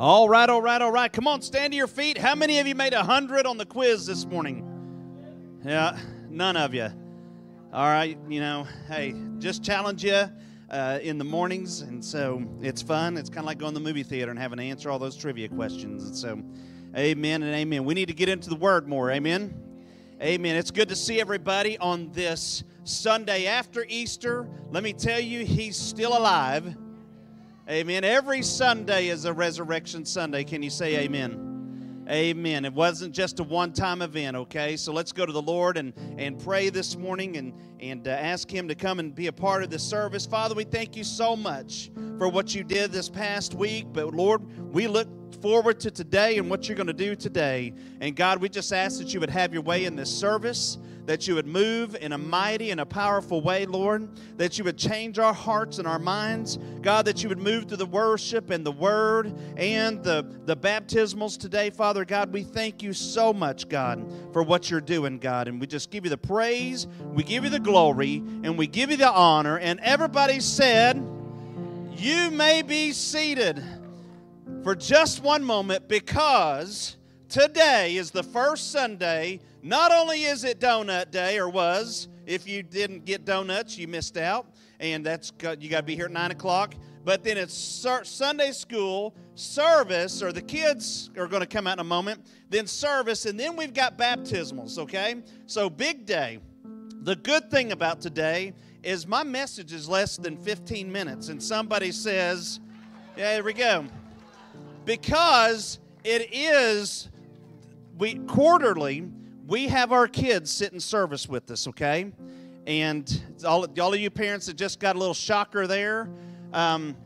All right, all right, all right. Come on, stand to your feet. How many of you made a hundred on the quiz this morning? Yeah, none of you. All right, you know, hey, just challenge you uh, in the mornings, and so it's fun. It's kind of like going to the movie theater and having to answer all those trivia questions. And so, amen and amen. We need to get into the Word more. Amen. Amen. It's good to see everybody on this Sunday after Easter. Let me tell you, He's still alive. Amen. Every Sunday is a resurrection Sunday. Can you say amen? Amen. It wasn't just a one time event, okay? So let's go to the Lord and, and pray this morning and, and uh, ask Him to come and be a part of this service. Father, we thank you so much for what you did this past week. But Lord, we look forward to today and what you're going to do today. And God, we just ask that you would have your way in this service that you would move in a mighty and a powerful way, Lord, that you would change our hearts and our minds. God, that you would move through the worship and the word and the, the baptismals today, Father God. We thank you so much, God, for what you're doing, God. And we just give you the praise, we give you the glory, and we give you the honor. And everybody said, You may be seated for just one moment because today is the first Sunday not only is it donut day, or was, if you didn't get donuts, you missed out, and that's you got to be here at nine o'clock. But then it's Sunday school service, or the kids are going to come out in a moment. Then service, and then we've got baptismals. Okay, so big day. The good thing about today is my message is less than 15 minutes, and somebody says, "Yeah, here we go," because it is we quarterly we have our kids sit in service with us, okay? And all, all of you parents that just got a little shocker there, um,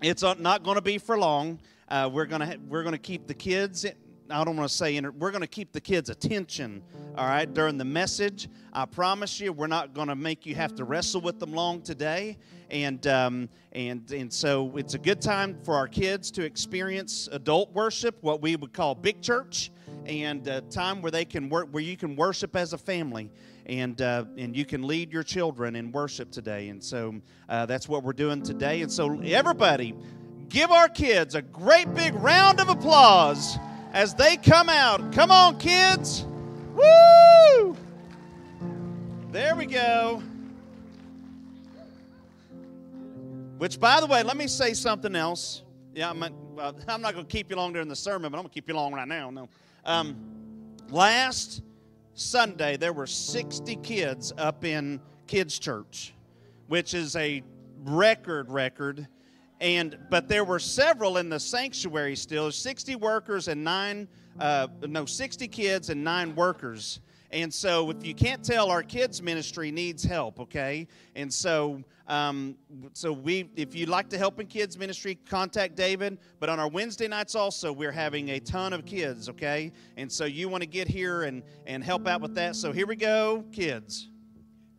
it's not going to be for long. Uh, we're going to we're going to keep the kids. I don't want to say we're going to keep the kids' attention. All right, during the message, I promise you, we're not going to make you have to wrestle with them long today. And um, and and so it's a good time for our kids to experience adult worship, what we would call big church and a time where they can work, where you can worship as a family, and uh, and you can lead your children in worship today. And so uh, that's what we're doing today. And so everybody, give our kids a great big round of applause as they come out. Come on, kids! Woo! There we go. Which, by the way, let me say something else. Yeah, I'm, uh, I'm not going to keep you long during the sermon, but I'm going to keep you long right now. No. Um, last Sunday, there were 60 kids up in kids' church, which is a record record. And but there were several in the sanctuary still. 60 workers and nine, uh, no, 60 kids and nine workers. And so, if you can't tell, our kids ministry needs help. Okay, and so um, so we, if you'd like to help in kids ministry, contact David. But on our Wednesday nights also, we're having a ton of kids. Okay, and so you want to get here and and help out with that. So here we go, kids.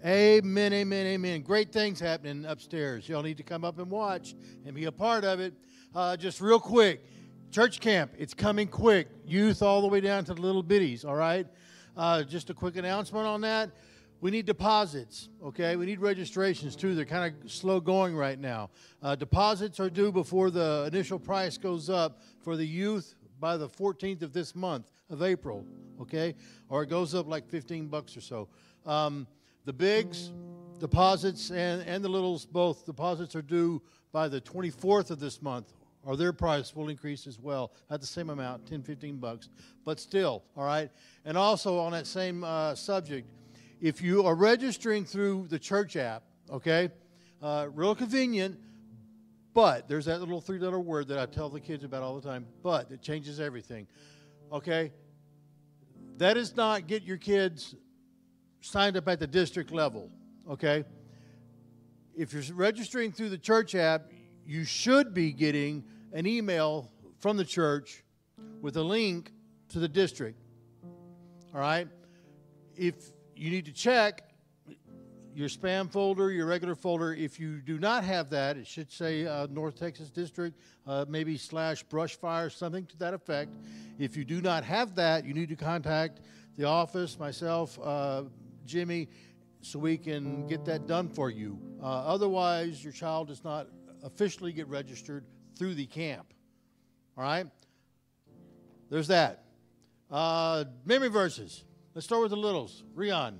Amen, amen, amen. Great things happening upstairs. Y'all need to come up and watch and be a part of it. Uh, just real quick, church camp. It's coming quick. Youth all the way down to the little bitties. All right. Uh, just a quick announcement on that. We need deposits, okay? We need registrations too. They're kind of slow going right now. Uh, deposits are due before the initial price goes up for the youth by the 14th of this month of April, okay? Or it goes up like 15 bucks or so. Um, the bigs, deposits, and, and the littles, both deposits are due by the 24th of this month, or their price will increase as well at the same amount 10 15 bucks but still all right and also on that same uh, subject if you are registering through the church app, okay, uh, real convenient, but there's that little three letter word that I tell the kids about all the time, but it changes everything, okay? That is not get your kids signed up at the district level, okay? If you're registering through the church app, you should be getting an email from the church with a link to the district. All right? If you need to check your spam folder, your regular folder. If you do not have that, it should say uh, North Texas District, uh, maybe slash brush fire, something to that effect. If you do not have that, you need to contact the office, myself, uh, Jimmy, so we can get that done for you. Uh, otherwise, your child does not officially get registered through the camp. All right? There's that. Uh, memory verses. Let's start with the littles. Rion.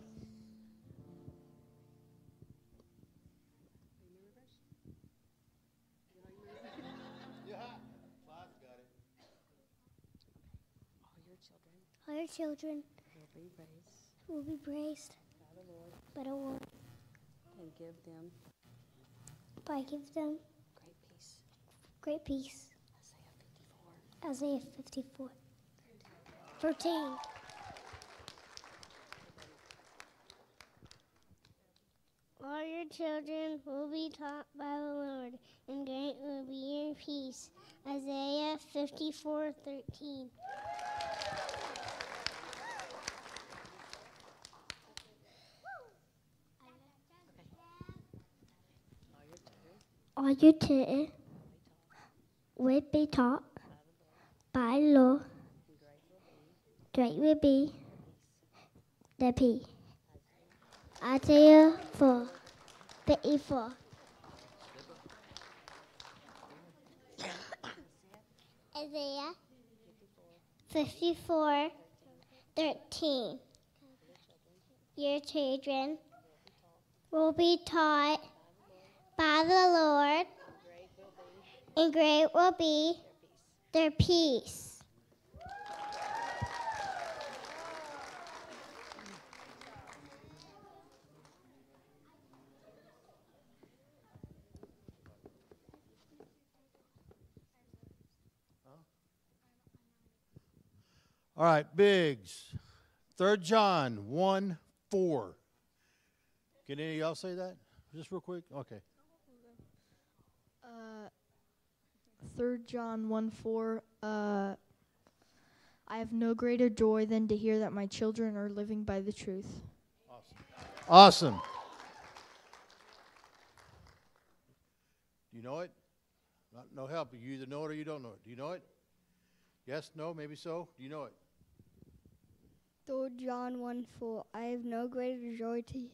All your children will be praised by the Lord. and give them By give them great peace. Great peace. Isaiah 54. Isaiah 54. 13. All your children will be taught by the Lord, and great will be your peace. Isaiah 54 13. All your children will be taught by Lord. Great will be the peace. Isaiah 4 54. Isaiah 54 13. Your children will be taught by the Lord, and great will be their peace. All right, Biggs. Third John 1 4. Can any of y'all say that? Just real quick? Okay. Uh, Third John 1 4. Uh, I have no greater joy than to hear that my children are living by the truth. Awesome. Do you know it? Not, no help. You either know it or you don't know it. Do you know it? Yes, no, maybe so. Do you know it? Third John 1 4. I have no greater joy to,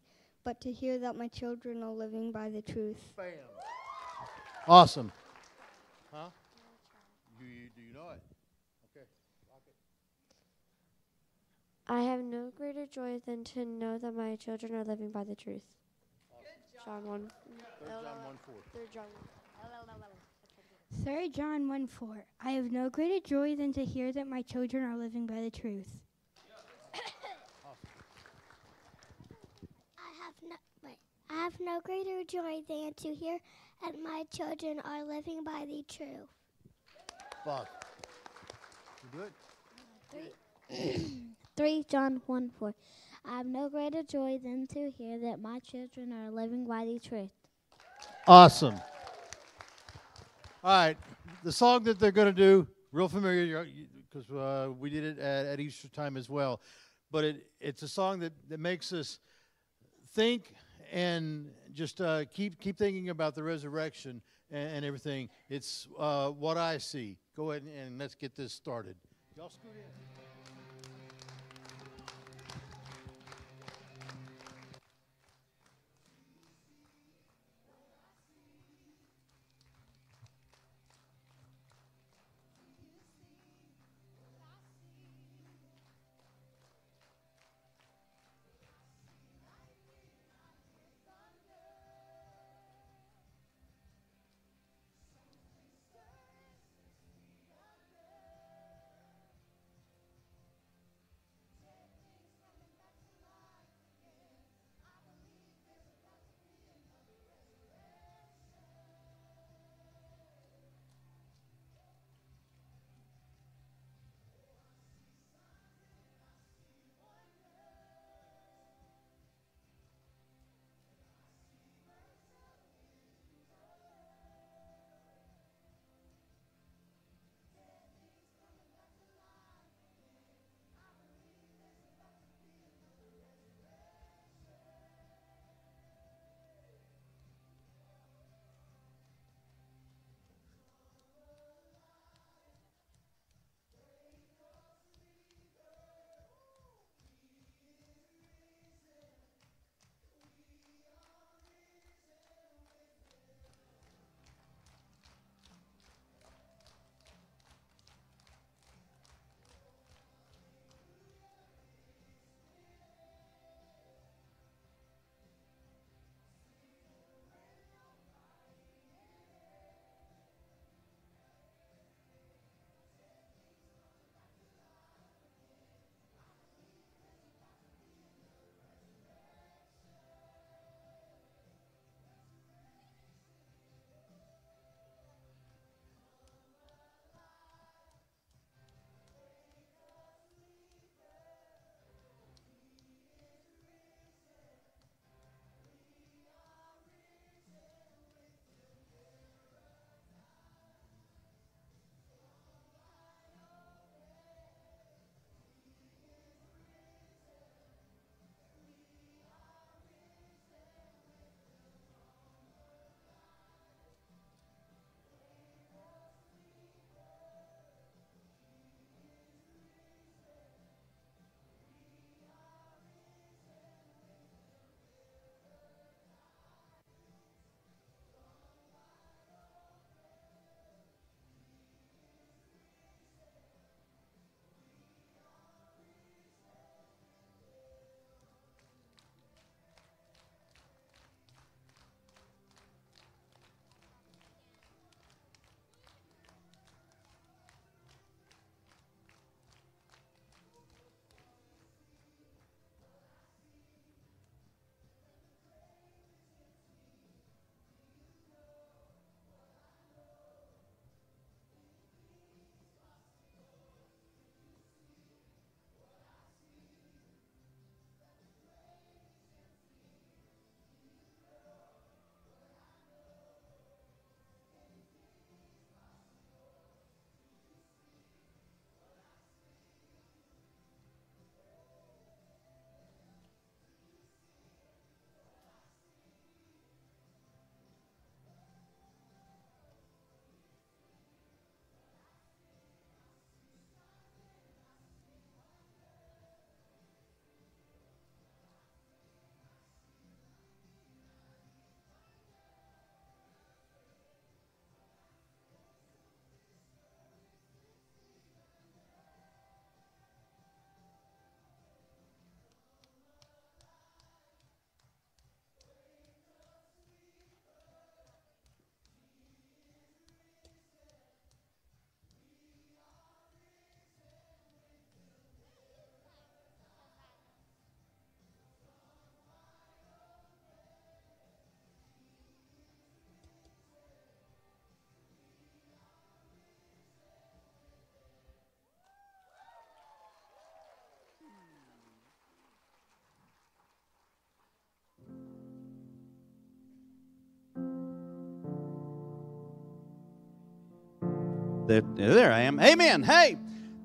but to hear that my children are living by the truth. Bam. Awesome. Huh? You, you, do you know it? Okay. Rock it. I have no greater joy than to know that my children are living by the truth. John 1. Third John 1 4. Third John 3 John 1 4. I have no greater joy than to hear that my children are living by the truth. I have no wait. I have no greater joy than to hear that my children are living by the truth. Bob. You do it? 3 John 1 4. I have no greater joy than to hear that my children are living by the truth. Awesome. All right. The song that they're going to do, real familiar, because uh, we did it at, at Easter time as well. But it, it's a song that, that makes us think and just uh, keep keep thinking about the resurrection and, and everything. It's uh, what I see. Go ahead and, and let's get this started. Y'all scoot in. There, I am. Amen. Hey,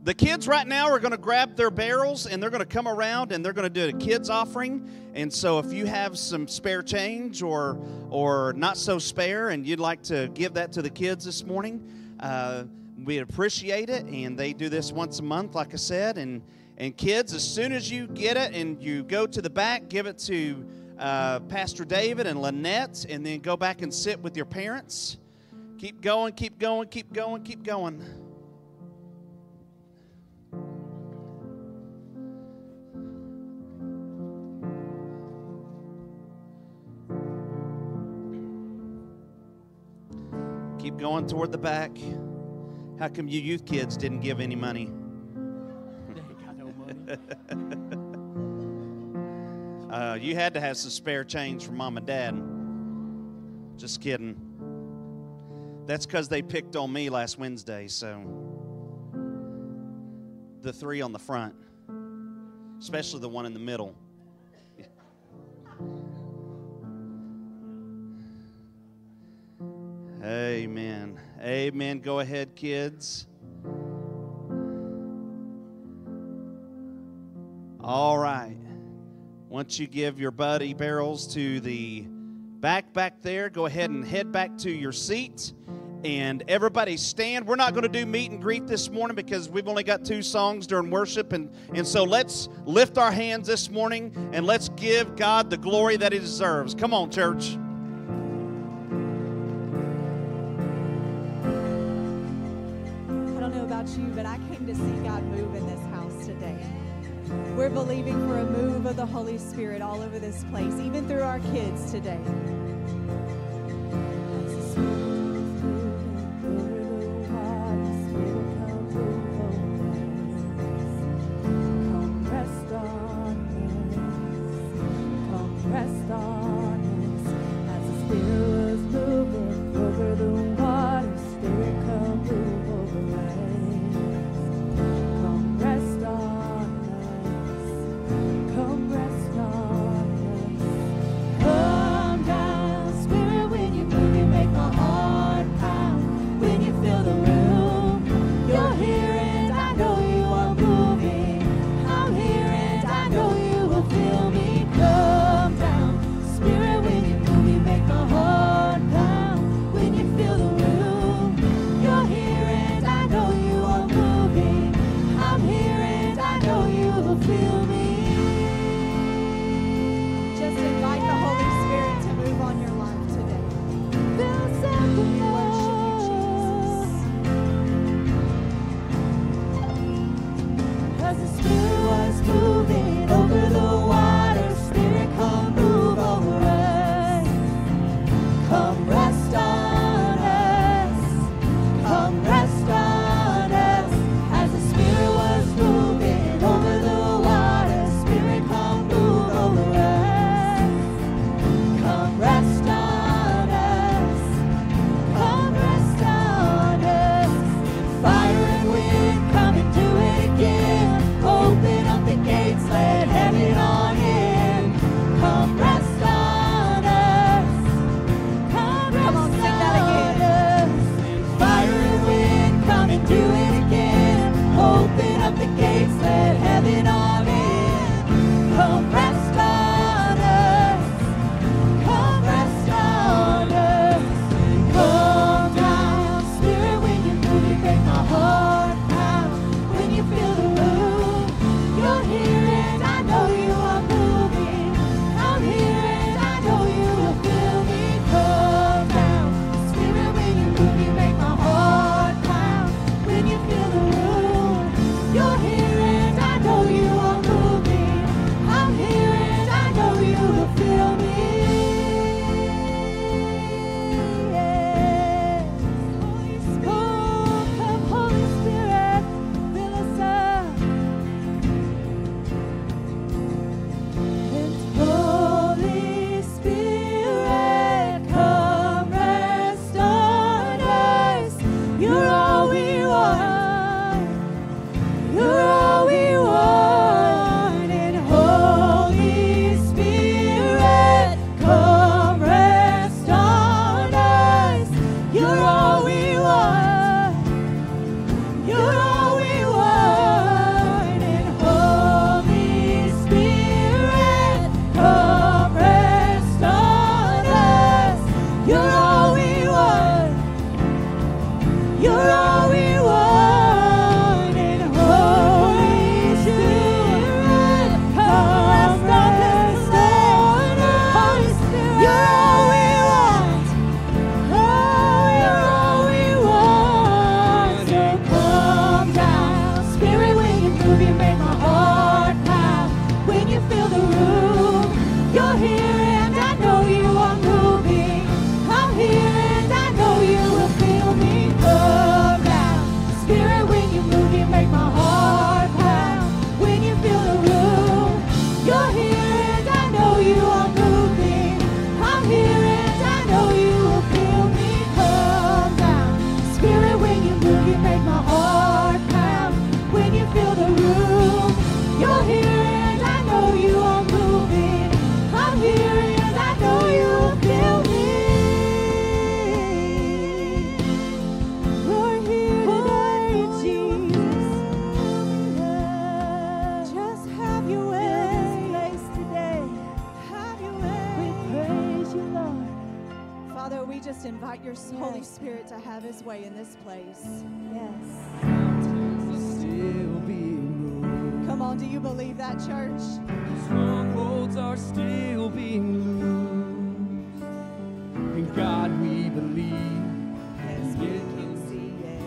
the kids right now are going to grab their barrels and they're going to come around and they're going to do a kids offering. And so if you have some spare change or or not so spare and you'd like to give that to the kids this morning, uh, we appreciate it. And they do this once a month, like I said. And and kids, as soon as you get it and you go to the back, give it to uh, Pastor David and Lynette, and then go back and sit with your parents. Keep going, keep going, keep going, keep going. Keep going toward the back. How come you youth kids didn't give any money? uh, you had to have some spare change for mom and dad. Just kidding. That's because they picked on me last Wednesday, so. The three on the front, especially the one in the middle. Amen. Amen. Go ahead, kids. All right. Once you give your buddy barrels to the back back there, go ahead and head back to your seat. And everybody stand. We're not going to do meet and greet this morning because we've only got two songs during worship. And, and so let's lift our hands this morning and let's give God the glory that He deserves. Come on, church. I don't know about you, but I came to see God move We're believing for a move of the Holy Spirit all over this place, even through our kids today. that, church. Strongholds are still being loosed. In God we believe. As we can see it.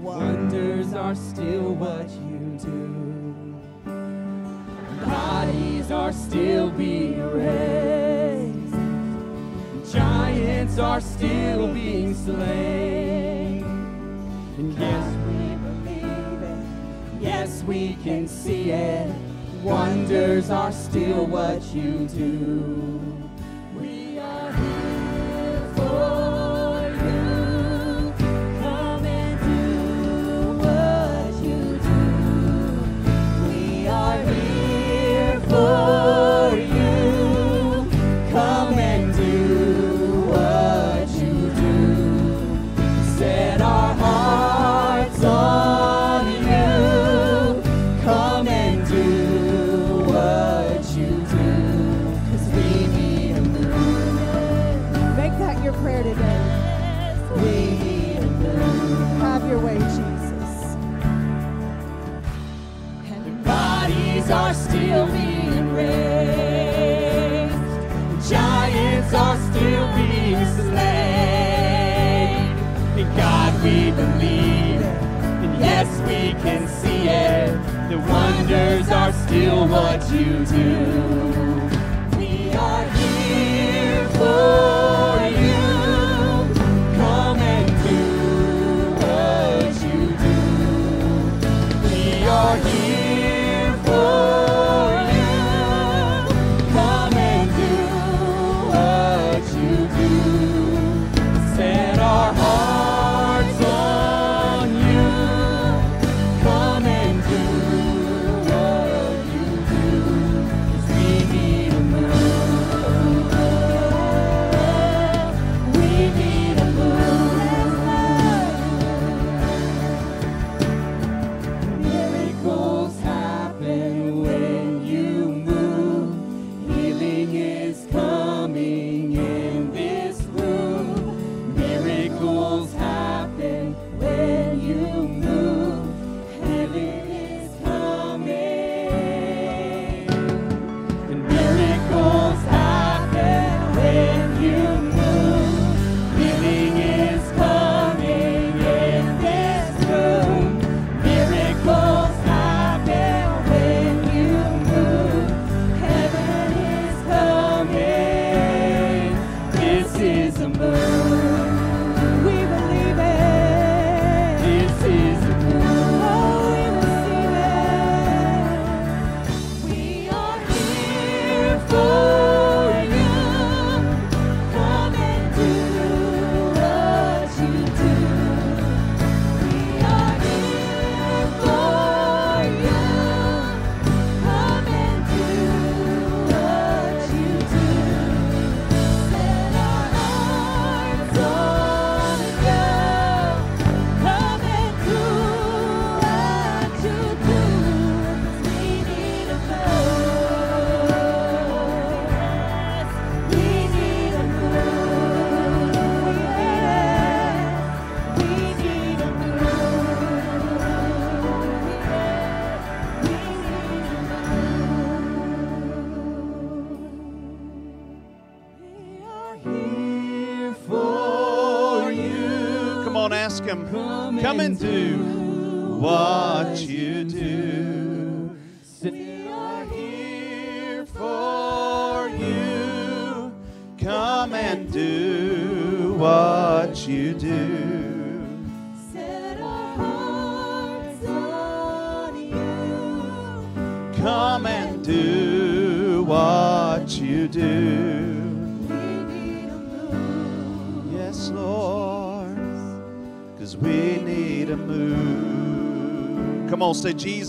Wonders are still what you do. Bodies are still being raised. Giants are still being slain. And yes, we believe it. Yes, we can see it. Wonders are still what you do.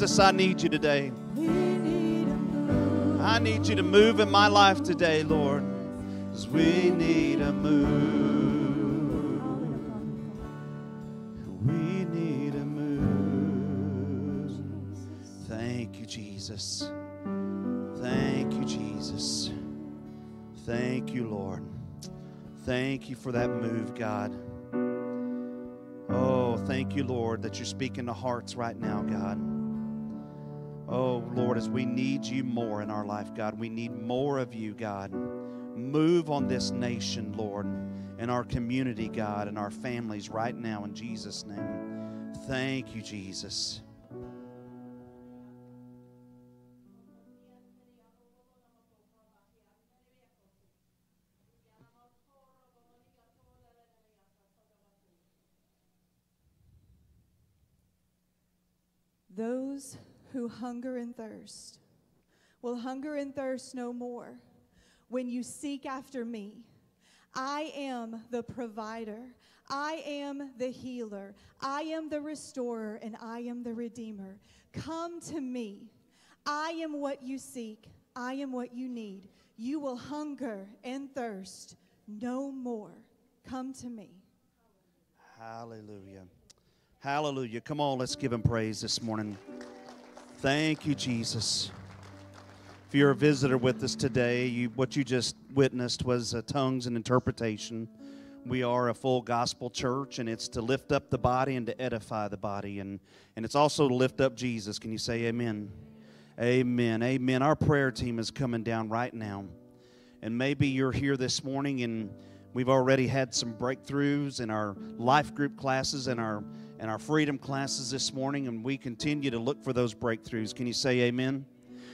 Jesus, I need you today. I need you to move in my life today, Lord. Cause we need a move. We need a move. Thank you, Jesus. Thank you, Jesus. Thank you, Lord. Thank you for that move, God. Oh, thank you, Lord, that you're speaking to hearts right now, God. Oh, Lord, as we need you more in our life, God, we need more of you, God. Move on this nation, Lord, and our community, God, and our families right now in Jesus' name. Thank you, Jesus. Those who hunger and thirst will hunger and thirst no more when you seek after me. I am the provider. I am the healer. I am the restorer, and I am the redeemer. Come to me. I am what you seek. I am what you need. You will hunger and thirst no more. Come to me. Hallelujah. Hallelujah. Come on, let's give him praise this morning. Thank you, Jesus. If you're a visitor with us today, you, what you just witnessed was tongues and interpretation. We are a full gospel church, and it's to lift up the body and to edify the body, and, and it's also to lift up Jesus. Can you say amen? Amen. Amen. Our prayer team is coming down right now. And maybe you're here this morning and we've already had some breakthroughs in our life group classes and our and our freedom classes this morning, and we continue to look for those breakthroughs. Can you say amen?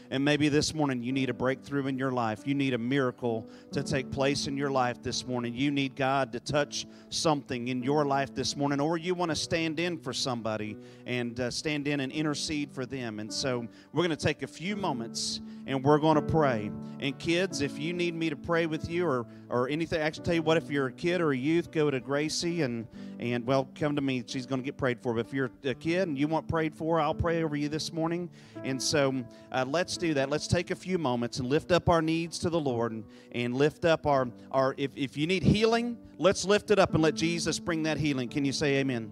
And maybe this morning you need a breakthrough in your life. You need a miracle to take place in your life this morning. You need God to touch something in your life this morning, or you want to stand in for somebody and uh, stand in and intercede for them. And so we're going to take a few moments and we're going to pray. And kids, if you need me to pray with you or or anything, actually tell you what, if you're a kid or a youth, go to Gracie and and well, come to me. She's going to get prayed for. But if you're a kid and you want prayed for, I'll pray over you this morning. And so uh, let's do that. Let's take a few moments and lift up our needs to the Lord and, and lift up our our. If if you need healing, let's lift it up and let Jesus bring that healing. Can you say Amen?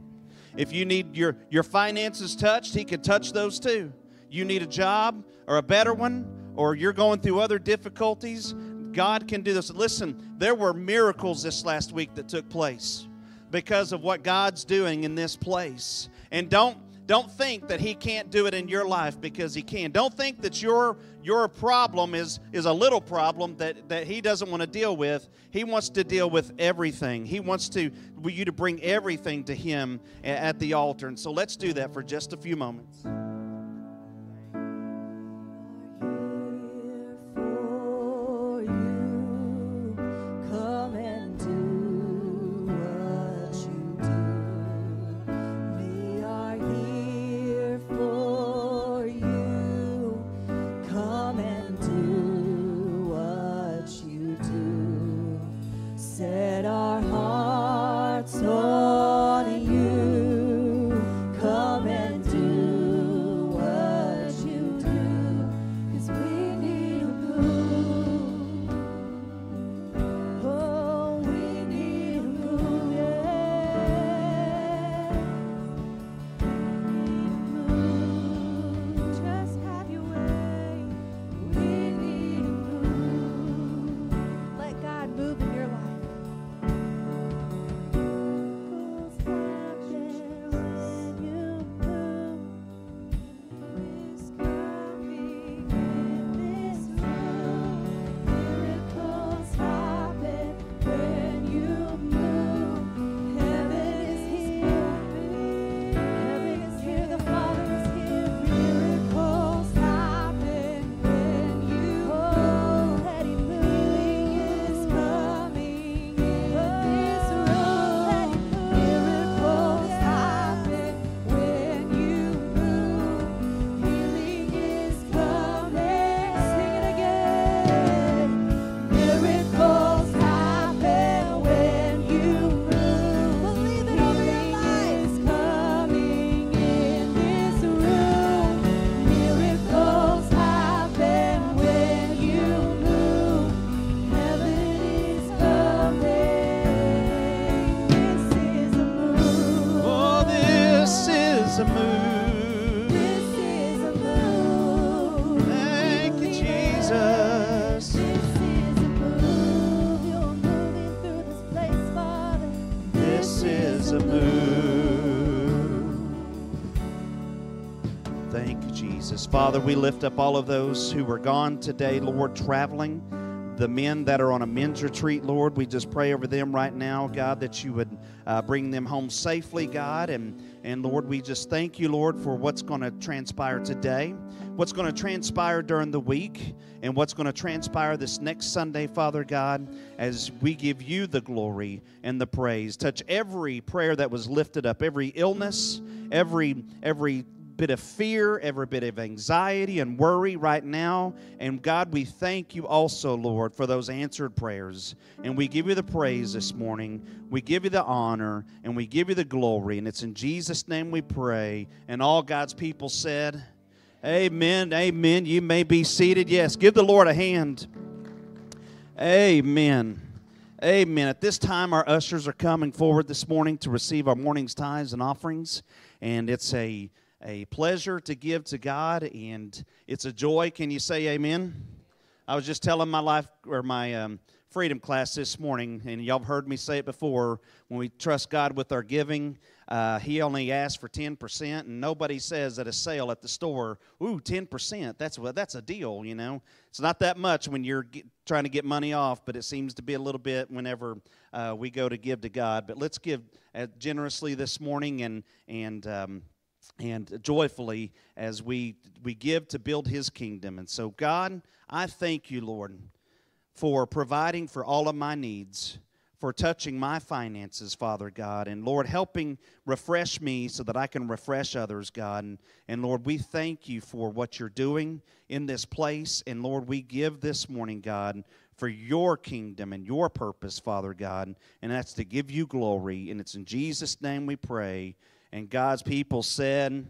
If you need your your finances touched, He can touch those too. You need a job or a better one or you're going through other difficulties, God can do this. Listen, there were miracles this last week that took place because of what God's doing in this place. And don't don't think that he can't do it in your life because he can. Don't think that your your problem is is a little problem that that he doesn't want to deal with. He wants to deal with everything. He wants to you to bring everything to him at the altar. And so let's do that for just a few moments. Father, we lift up all of those who were gone today, Lord, traveling. The men that are on a men's retreat, Lord, we just pray over them right now, God, that you would uh, bring them home safely, God. And, and Lord, we just thank you, Lord, for what's going to transpire today, what's going to transpire during the week, and what's going to transpire this next Sunday, Father God, as we give you the glory and the praise. Touch every prayer that was lifted up, every illness, every every bit of fear, every bit of anxiety and worry right now. And God, we thank you also, Lord, for those answered prayers. And we give you the praise this morning. We give you the honor and we give you the glory. And it's in Jesus' name we pray. And all God's people said, Amen. Amen. You may be seated. Yes, give the Lord a hand. Amen. Amen. At this time, our ushers are coming forward this morning to receive our morning's tithes and offerings. And it's a a pleasure to give to God, and it's a joy. Can you say amen? I was just telling my life or my um, freedom class this morning, and y'all have heard me say it before. When we trust God with our giving, uh, He only asks for ten percent, and nobody says at a sale at the store, "Ooh, ten percent. That's that's a deal." You know, it's not that much when you're get, trying to get money off, but it seems to be a little bit whenever uh, we go to give to God. But let's give uh, generously this morning, and and um, and joyfully as we we give to build his kingdom. And so god i thank you lord for providing for all of my needs for touching my finances father god and lord helping refresh me so that i can refresh others god. And, and lord we thank you for what you're doing in this place. And lord we give this morning god for your kingdom and your purpose father god. And that's to give you glory. And it's in jesus name we pray and God's people said,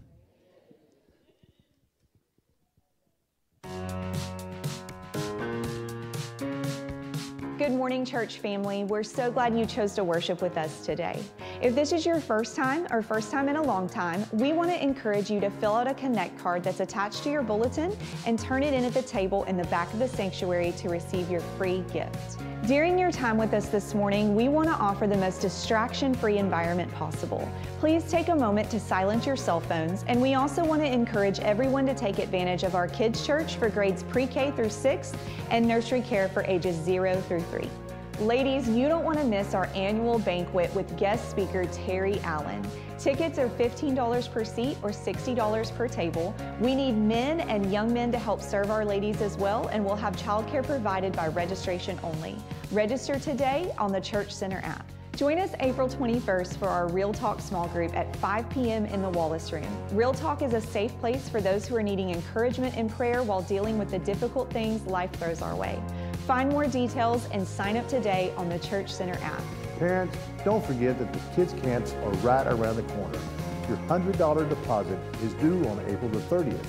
Good morning, church family. We're so glad you chose to worship with us today. If this is your first time or first time in a long time, we want to encourage you to fill out a Connect card that's attached to your bulletin and turn it in at the table in the back of the sanctuary to receive your free gift. During your time with us this morning, we want to offer the most distraction free environment possible. Please take a moment to silence your cell phones, and we also want to encourage everyone to take advantage of our kids' church for grades pre K through 6 and nursery care for ages 0 through 3. Ladies, you don't want to miss our annual banquet with guest speaker Terry Allen. Tickets are $15 per seat or $60 per table. We need men and young men to help serve our ladies as well, and we'll have childcare provided by registration only. Register today on the Church Center app. Join us April 21st for our Real Talk small group at 5 p.m. in the Wallace Room. Real Talk is a safe place for those who are needing encouragement and prayer while dealing with the difficult things life throws our way. Find more details and sign up today on the Church Center app. Parents, don't forget that the kids' camps are right around the corner. Your $100 deposit is due on April the 30th.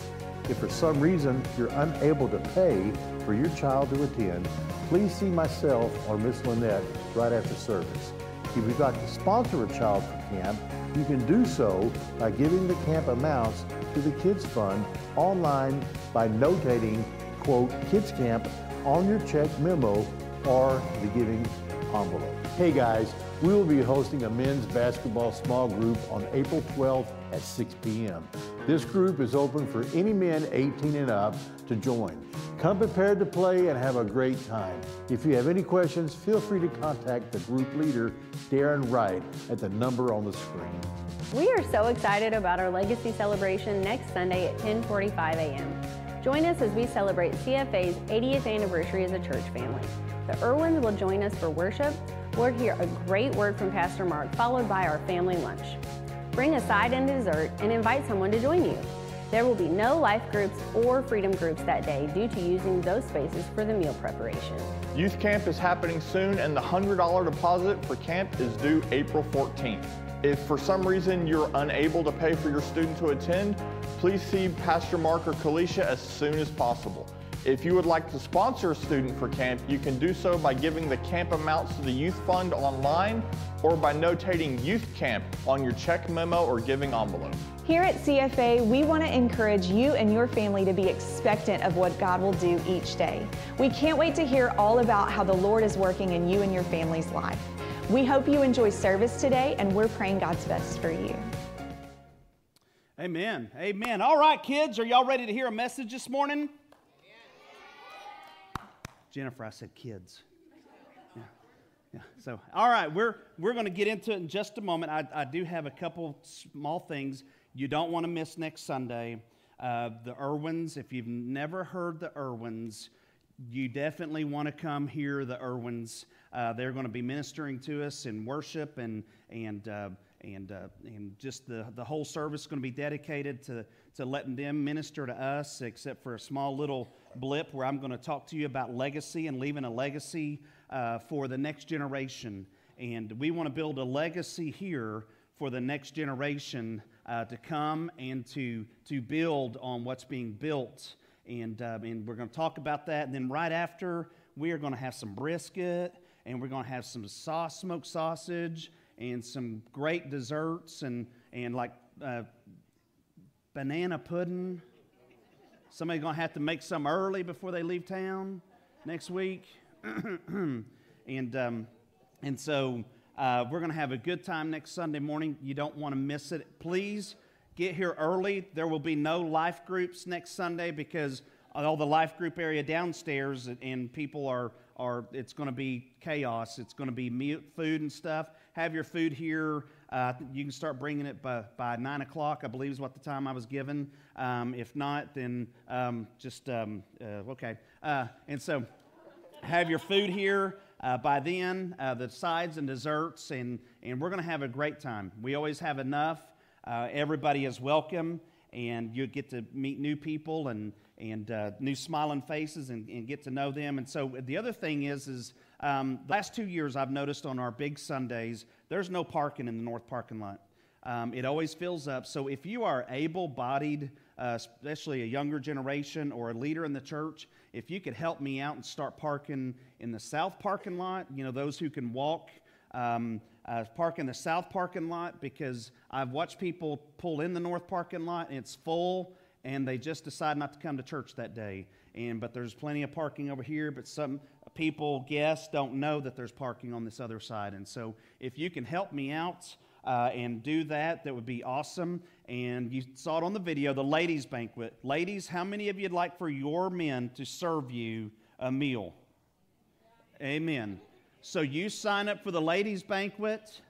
If for some reason you're unable to pay for your child to attend, please see myself or Miss Lynette right after service. If you'd like to sponsor a child for camp, you can do so by giving the camp amounts to the Kids Fund online by notating, quote, Kids Camp on your check memo or the giving envelope. Hey guys, we will be hosting a men's basketball small group on April 12th at 6 p.m. This group is open for any men 18 and up to join. Come prepared to play and have a great time. If you have any questions, feel free to contact the group leader, Darren Wright, at the number on the screen. We are so excited about our legacy celebration next Sunday at 10:45 a.m. Join us as we celebrate CFA's 80th anniversary as a church family. The Irwins will join us for worship. We'll hear a great word from Pastor Mark, followed by our family lunch. Bring a side and dessert and invite someone to join you. There will be no life groups or freedom groups that day due to using those spaces for the meal preparation. Youth camp is happening soon and the $100 deposit for camp is due April 14th. If for some reason you're unable to pay for your student to attend, please see Pastor Mark or Kalisha as soon as possible. If you would like to sponsor a student for camp, you can do so by giving the camp amounts to the Youth Fund online or by notating Youth Camp on your check memo or giving envelope. Here at CFA, we want to encourage you and your family to be expectant of what God will do each day. We can't wait to hear all about how the Lord is working in you and your family's life. We hope you enjoy service today, and we're praying God's best for you. Amen. Amen. All right, kids, are y'all ready to hear a message this morning? Jennifer, I said kids. Yeah. Yeah. So, all right, we're we're going to get into it in just a moment. I, I do have a couple small things you don't want to miss next Sunday. Uh, the Irwins, if you've never heard the Irwins, you definitely want to come hear the Irwins. Uh, they're going to be ministering to us in worship and and uh, and uh, and just the the whole service is going to be dedicated to to letting them minister to us, except for a small little blip where I'm going to talk to you about legacy and leaving a legacy uh, for the next generation. And we want to build a legacy here for the next generation uh, to come and to to build on what's being built. And, uh, and we're going to talk about that. And then right after, we are going to have some brisket and we're going to have some sauce, smoked sausage and some great desserts and, and like uh, banana pudding. Somebody's going to have to make some early before they leave town next week. and, um, and so uh, we're going to have a good time next Sunday morning. You don't want to miss it. Please get here early. There will be no life groups next Sunday because all the life group area downstairs and people are, are it's going to be chaos. It's going to be food and stuff. Have your food here. Uh, you can start bringing it by, by 9 o'clock, I believe is what the time I was given. Um, if not, then um, just, um, uh, okay. Uh, and so have your food here. Uh, by then, uh, the sides and desserts, and, and we're going to have a great time. We always have enough. Uh, everybody is welcome, and you get to meet new people and, and uh, new smiling faces and, and, get to know them. And so the other thing is, is um, the last two years I've noticed on our big Sundays, there's no parking in the north parking lot. Um, it always fills up. So if you are able-bodied, uh, especially a younger generation or a leader in the church, if you could help me out and start parking in the south parking lot, you know, those who can walk. Um, uh, park in the south parking lot because I've watched people pull in the north parking lot and it's full and they just decide not to come to church that day. And but there's plenty of parking over here, but some people, guests, don't know that there's parking on this other side. And so if you can help me out uh, and do that, that would be awesome. And you saw it on the video, the ladies' banquet. Ladies, how many of you'd like for your men to serve you a meal? Amen. So you sign up for the ladies' banquet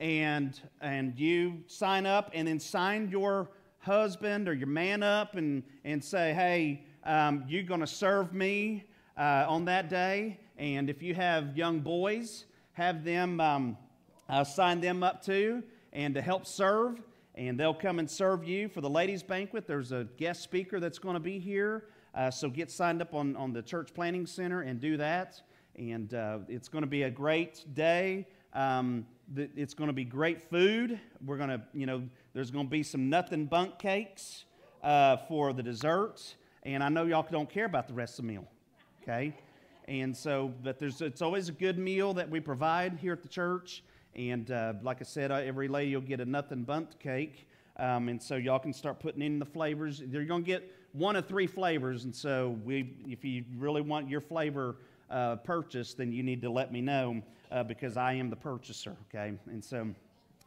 and, and you sign up and then sign your husband or your man up and, and say, hey, um, you're going to serve me uh, on that day. And if you have young boys, have them um, uh, sign them up too and to help serve. And they'll come and serve you for the ladies' banquet. There's a guest speaker that's going to be here. Uh, so get signed up on, on the Church Planning Center and do that and uh, it's going to be a great day. Um, it's going to be great food. We're going to, you know, there's going to be some nothing bundt cakes uh, for the desserts, and I know y'all don't care about the rest of the meal, okay? And so, but there's it's always a good meal that we provide here at the church, and uh, like I said, uh, every lady will get a nothing bundt cake. Um, and so y'all can start putting in the flavors. You're going to get one of three flavors, and so we, if you really want your flavor uh, purchase, then you need to let me know uh, because I am the purchaser, okay? And so,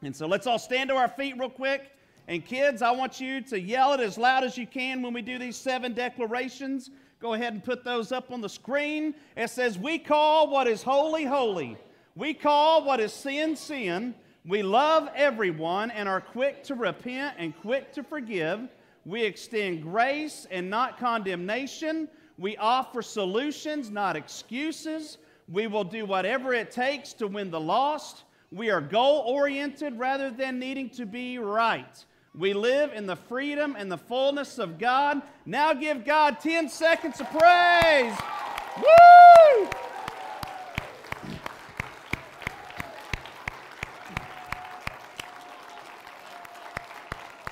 and so let's all stand to our feet real quick. And kids, I want you to yell it as loud as you can when we do these seven declarations. Go ahead and put those up on the screen. It says, We call what is holy, holy. We call what is sin, sin. We love everyone and are quick to repent and quick to forgive. We extend grace and not condemnation. We offer solutions, not excuses. We will do whatever it takes to win the lost. We are goal oriented rather than needing to be right. We live in the freedom and the fullness of God. Now give God 10 seconds of praise. Woo!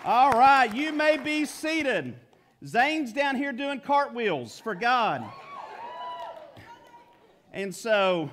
All right, you may be seated. Zane's down here doing cartwheels for God. And so,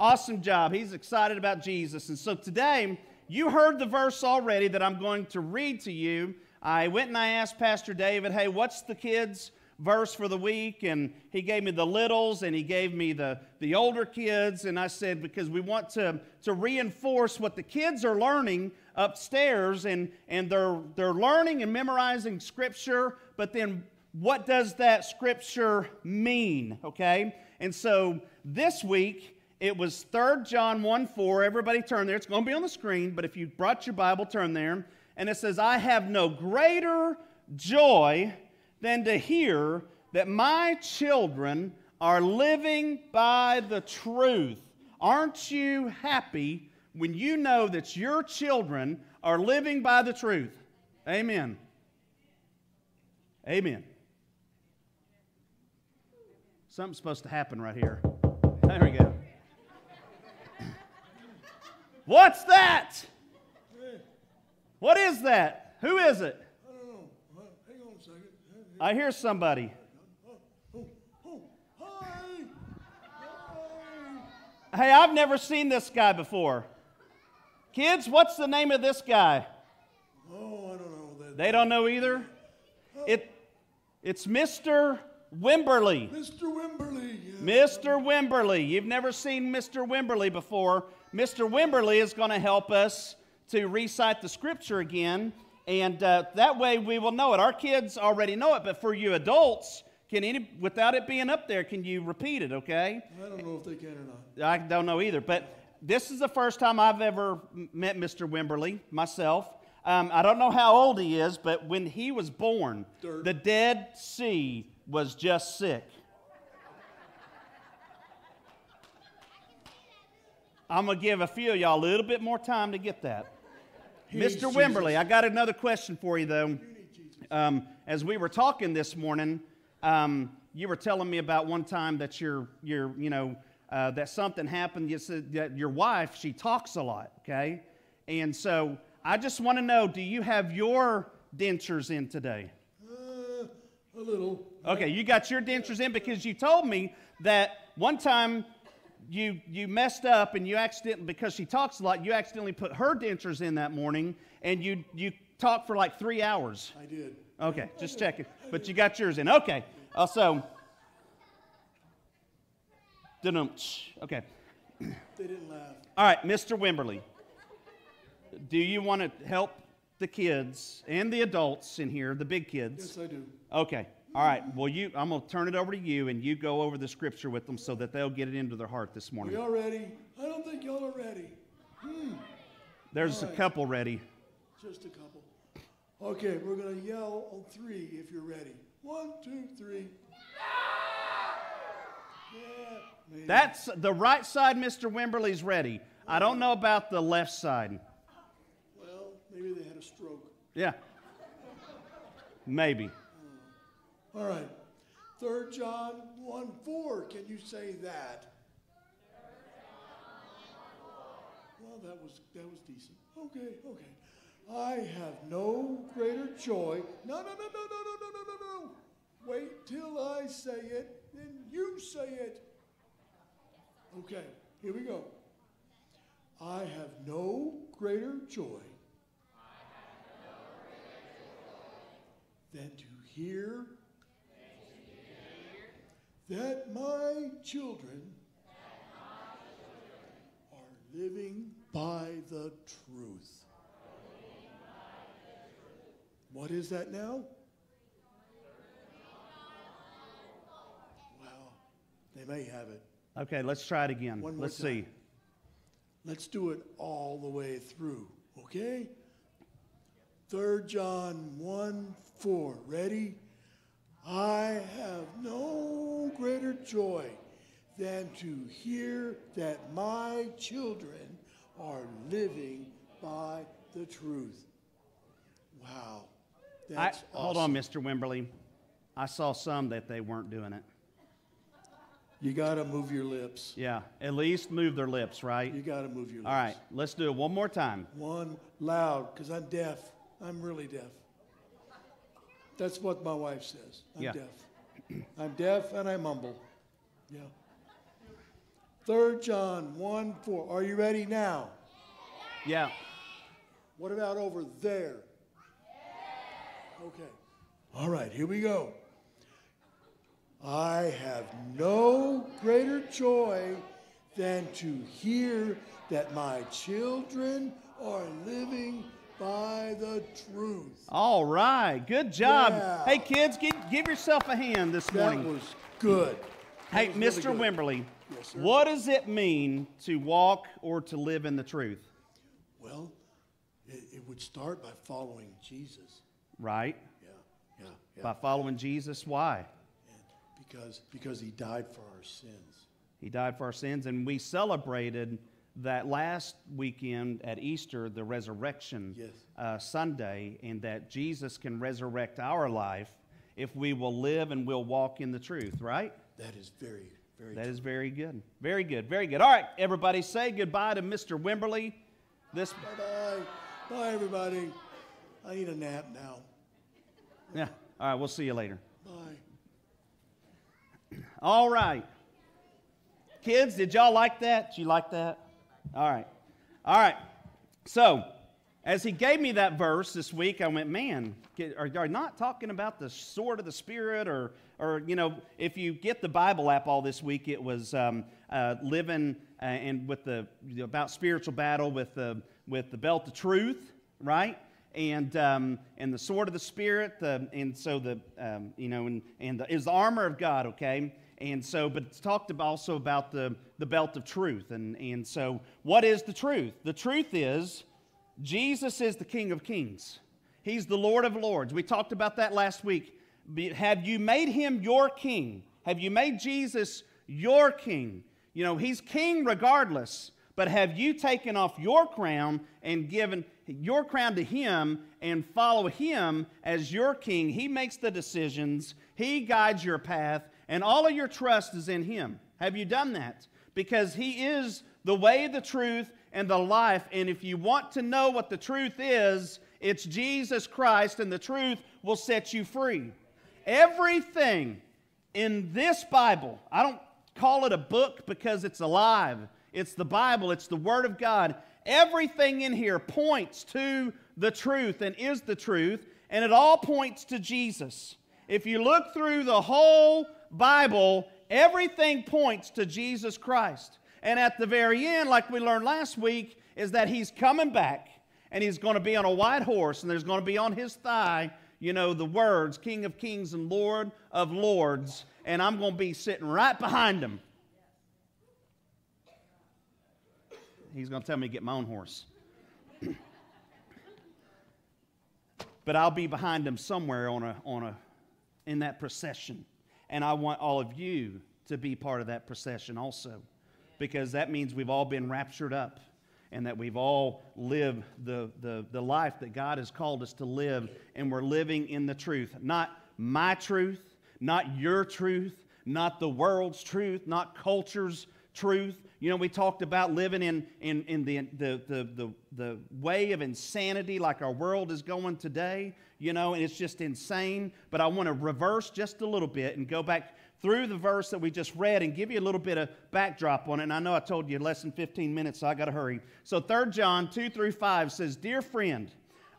awesome job. He's excited about Jesus. And so today, you heard the verse already that I'm going to read to you. I went and I asked Pastor David, hey, what's the kids' verse for the week? And he gave me the littles and he gave me the, the older kids. And I said, because we want to, to reinforce what the kids are learning upstairs and, and they're, they're learning and memorizing scripture, but then what does that scripture mean? Okay? And so this week, it was 3 John 1 4. Everybody turn there. It's going to be on the screen, but if you brought your Bible, turn there. And it says, I have no greater joy than to hear that my children are living by the truth. Aren't you happy when you know that your children are living by the truth? Amen. Amen. Something's supposed to happen right here. There we go. What's that? What is that? Who is it? I don't know. Hang on a second. I hear somebody. Hey, I've never seen this guy before. Kids, what's the name of this guy? Oh, I don't know. That. They don't know either. It, it's Mr. Wimberly. Mr. Wimberly. Mr. Wimberly. You've never seen Mr. Wimberly before. Mr. Wimberly is going to help us to recite the scripture again, and uh, that way we will know it. Our kids already know it, but for you adults, can any, without it being up there, can you repeat it, okay? I don't know if they can or not. I don't know either, but this is the first time I've ever met Mr. Wimberly myself. Um, I don't know how old he is, but when he was born, Dirt. the Dead Sea was just sick. I'm going to give a few of y'all a little bit more time to get that. Mr. Wimberly. I got another question for you, though. Um, as we were talking this morning, um, you were telling me about one time that you're, you're you know, uh, that something happened. You said that your wife, she talks a lot, okay? And so I just want to know do you have your dentures in today? Uh, a little. Okay, you got your dentures in because you told me that one time you you messed up and you accidentally because she talks a lot, you accidentally put her dentures in that morning and you you talked for like three hours. I did. Okay, just checking. But you got yours in. Okay. Uh, also, okay. They didn't laugh. All right, Mr. Wimberly. Do you want to help the kids and the adults in here, the big kids? Yes, I do. Okay. All right. Well, you, I'm going to turn it over to you, and you go over the scripture with them so that they'll get it into their heart this morning. y'all ready? I don't think y'all are ready. Hmm. There's All a couple ready. Just a couple. Okay, we're going to yell on three if you're ready. One, two, three. Yeah. That's the right side, Mr. Wimberly's ready. I don't know about the left side. Well, maybe they had a stroke. Yeah. Maybe. All right. Third John 1 4. Can you say that? Well, that was that was decent. Okay, okay. I have no greater joy. No, no, no, no, no, no, no, no, no, no. Wait till I say it, then you say it. Okay, here we go. I have no greater joy than to hear that my children are living by the truth. What is that now? Well, they may have it. Okay, let's try it again. One more let's time. see. Let's do it all the way through, okay? 3 John 1 4. Ready? I have no greater joy than to hear that my children are living by the truth. Wow. I, That's Hold on, Mr. Wimberly. I saw some that they weren't doing it. You got to move your lips. Yeah, at least move their lips, right? You got to move your lips. All right, let's do it one more time. One loud, because I'm deaf. I'm really deaf. That's what my wife says. I'm Yeah. deaf. I'm deaf and I mumble. Yeah. Third John 1 4. Are you ready now? Yeah. What about over there? Okay. All right, here we go. I have no greater joy than to hear that my children are living by the truth. All right, good job. Yeah. Hey, kids, give, give yourself a hand this That morning. was good. Hey, was Mr. really good. Wimberly, Yes, what does it mean to walk or to live in the truth? Well, it, it would start by following Jesus. Right? Yeah, yeah, yeah. By following Jesus. Why? Because because he died for our sins. He died for our sins, and we celebrated that last weekend at Easter, the resurrection Yes. uh, Sunday, and that Jesus can resurrect our life if we will live and we'll walk in the truth, right? That is very, very That is very good. Very good. Very good. All right, everybody, say goodbye to Mr. Wimberly. This, Bye. Bye, everybody. I need a nap now. yeah. All right, we'll see you later. Bye. All right. Kids, did y'all like that? Did you like that? All right. All right. So, as he gave me that verse this week, I went, man, are you not talking about the sword of the Spirit? Or, or you know, if you get the Bible app all this week, it was um, uh, living uh, and with the, about spiritual battle with the, with the belt of truth, right? and um, and the sword of the spirit, the, and so the um, you know, and and the, is the armor of God, okay. And so, but it's talked also about the the belt of truth, and and so what is the truth? The truth is Jesus is the King of Kings. He's the Lord of Lords. We talked about that last week. Have you made him your king? Have you made Jesus your king? You know, he's king regardless, but have you taken off your crown and given your crown to him and follow him as your king? He makes the decisions, he guides your path, and all of your trust is in him. Have you done that? Because he is the way, the truth, and the life. And if you want to know what the truth is, it's Jesus Christ, and the truth will set you free. Everything in this Bible, I don't call it a book because it's alive. It's the Bible, it's the Word of God. Everything in here points to the truth and is the truth, and it all points to Jesus. If you look through the whole Bible, everything points to Jesus Christ. And at the very end, like we learned last week, is that He's coming back and He's going to be on a white horse, and there's going to be on His thigh, you know, the words King of Kings and Lord of Lords, and I'm going to be sitting right behind Him. He's going to tell me to get my own horse. but I'll be behind him somewhere on a, on a, in that procession. And I want all of you to be part of that procession also, because that means we've all been raptured up and that we've all lived the, the, the life that God has called us to live, and we're living in the truth. Not my truth, not your truth, not the world's truth, not culture's truth. You know, we talked about living in, in, in the, the, the, the, the way of insanity like our world is going today, you know, and it's just insane. But I want to reverse just a little bit and go back through the verse that we just read and give you a little bit of backdrop on it. And I know I told you less than 15 minutes, so I got to hurry. So 3 John 2 through 5 says, Dear friend,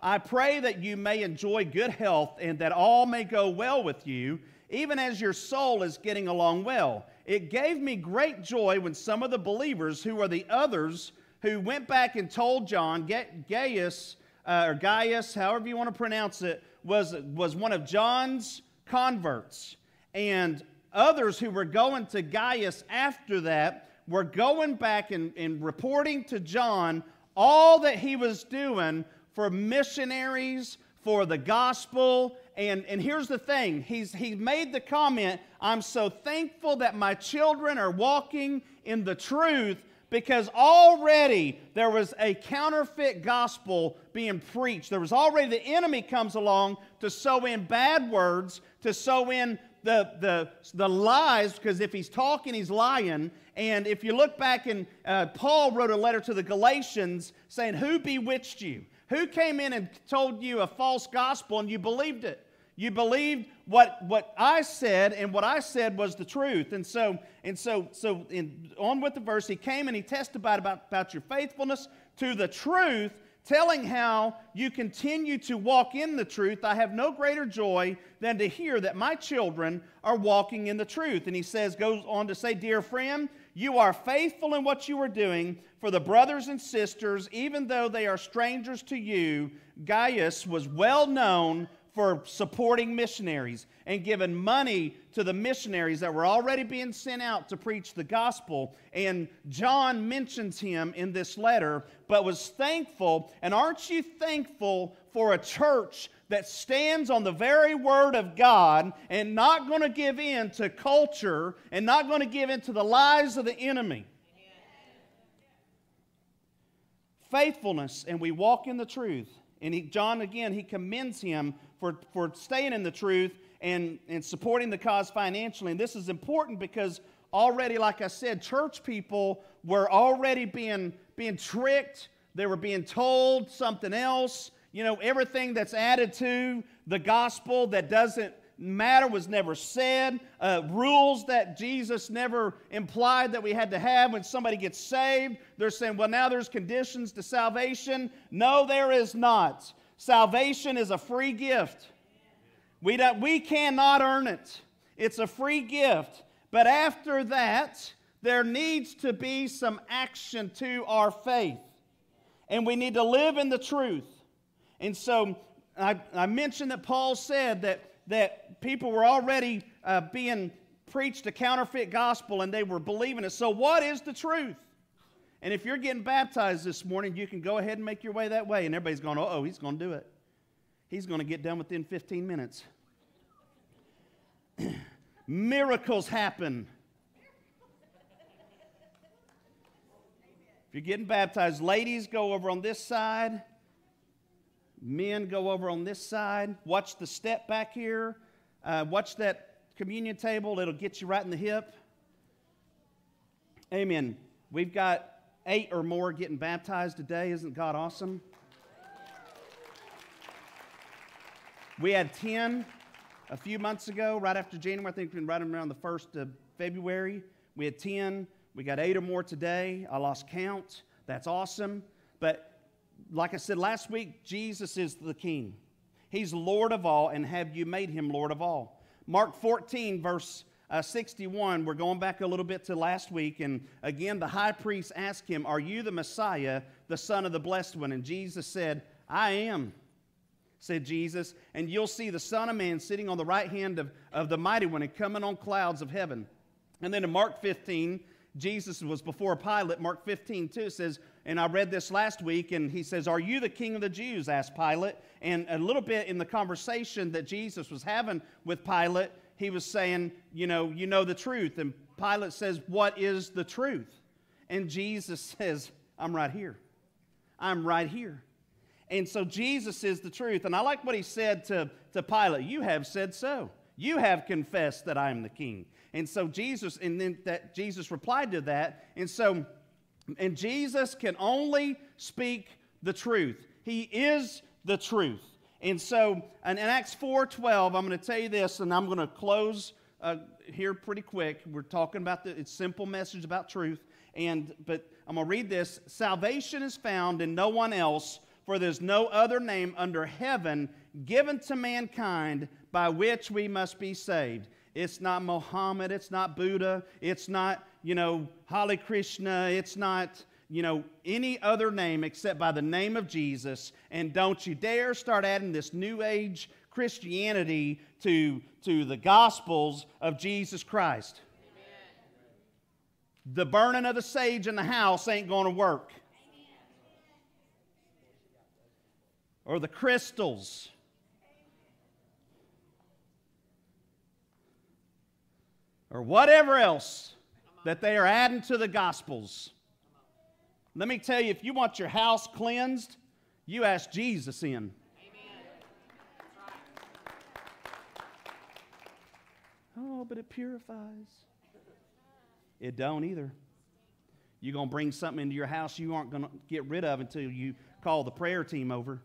I pray that you may enjoy good health and that all may go well with you, even as your soul is getting along well. It gave me great joy when some of the believers, who are the others, who went back and told John, Ga- Gaius, uh, or Gaius, however you want to pronounce it, was, was one of John's converts. And others who were going to Gaius after that were going back and, and reporting to John all that he was doing for missionaries, for the gospel. And, and here's the thing he's, he made the comment I'm so thankful that my children are walking in the truth because already there was a counterfeit gospel being preached. There was already the enemy comes along to sow in bad words, to sow in the, the, the lies, because if he's talking, he's lying. And if you look back and uh, Paul wrote a letter to the Galatians saying, Who bewitched you? Who came in and told you a false gospel and you believed it? You believed what, what I said, and what I said was the truth. And so, and so, so in, on with the verse, he came and he testified about, about your faithfulness to the truth, telling how you continue to walk in the truth. I have no greater joy than to hear that my children are walking in the truth. And he says, goes on to say, Dear friend, you are faithful in what you are doing for the brothers and sisters, even though they are strangers to you. Gaius was well known for supporting missionaries and giving money to the missionaries that were already being sent out to preach the gospel. And John mentions him in this letter, but was thankful. And aren't you thankful for a church that stands on the very word of God and not going to give in to culture and not going to give in to the lies of the enemy? Faithfulness, and we walk in the truth. And he, John, again, he commends him for, for staying in the truth and, and supporting the cause financially. And this is important because already, like I said, church people were already being, being tricked. They were being told something else. You know, everything that's added to the gospel that doesn't matter was never said. Uh, rules that Jesus never implied that we had to have when somebody gets saved. They're saying, well, now there's conditions to salvation. No, there is not. Salvation is a free gift. We, don't, we cannot earn it, it's a free gift. But after that, there needs to be some action to our faith. And we need to live in the truth. And so I, I mentioned that Paul said that, that people were already uh, being preached a counterfeit gospel and they were believing it. So, what is the truth? And if you're getting baptized this morning, you can go ahead and make your way that way. And everybody's going, oh, he's going to do it. He's going to get done within 15 minutes. Miracles happen. If you're getting baptized, ladies go over on this side, men go over on this side. Watch the step back here. Uh, watch that communion table, it'll get you right in the hip. Amen. We've got eight or more getting baptized today. Isn't God awesome? We had 10 a few months ago, right after January, I think we right around the 1st of February. We had 10. We got eight or more today. I lost count. That's awesome. But like I said last week, Jesus is the King. He's Lord of all, and have you made him Lord of all? Mark 14, verse uh, 61, we're going back a little bit to last week, and again, the high priest asked him, Are you the Messiah, the Son of the Blessed One? And Jesus said, I am said Jesus, and you'll see the Son of Man sitting on the right hand of, of the Mighty One and coming on clouds of heaven. And then in Mark 15, Jesus was before Pilate. Mark 15, too, says, and I read this last week, and he says, Are you the king of the Jews? asked Pilate. And a little bit in the conversation that Jesus was having with Pilate, he was saying, You know, you know the truth. And Pilate says, What is the truth? And Jesus says, I'm right here. I'm right here. And so Jesus is the truth. And I like what he said to, to Pilate You have said so. You have confessed that I am the king. And so Jesus, and then that Jesus replied to that. And so, and Jesus can only speak the truth. He is the truth. And so in Acts 4:12, I'm going to tell you this, and I'm going to close uh, here pretty quick. We're talking about the it's simple message about truth. And but I'm going to read this. Salvation is found in no one else for there's no other name under heaven given to mankind by which we must be saved. It's not Mohammed, it's not Buddha, it's not, you know, Hare Krishna, it's not, you know, any other name except by the name of Jesus. And don't you dare start adding this new age Christianity to, to the gospels of Jesus Christ. Amen. The burning of the sage in the house ain't going to work. or the crystals. Or whatever else that they are adding to the Gospels. Let me tell you, if you want your house cleansed, you ask Jesus in. Oh, but it purifies. It don't either. You're going to bring something into your house you aren't going to get rid of until you call the prayer team over.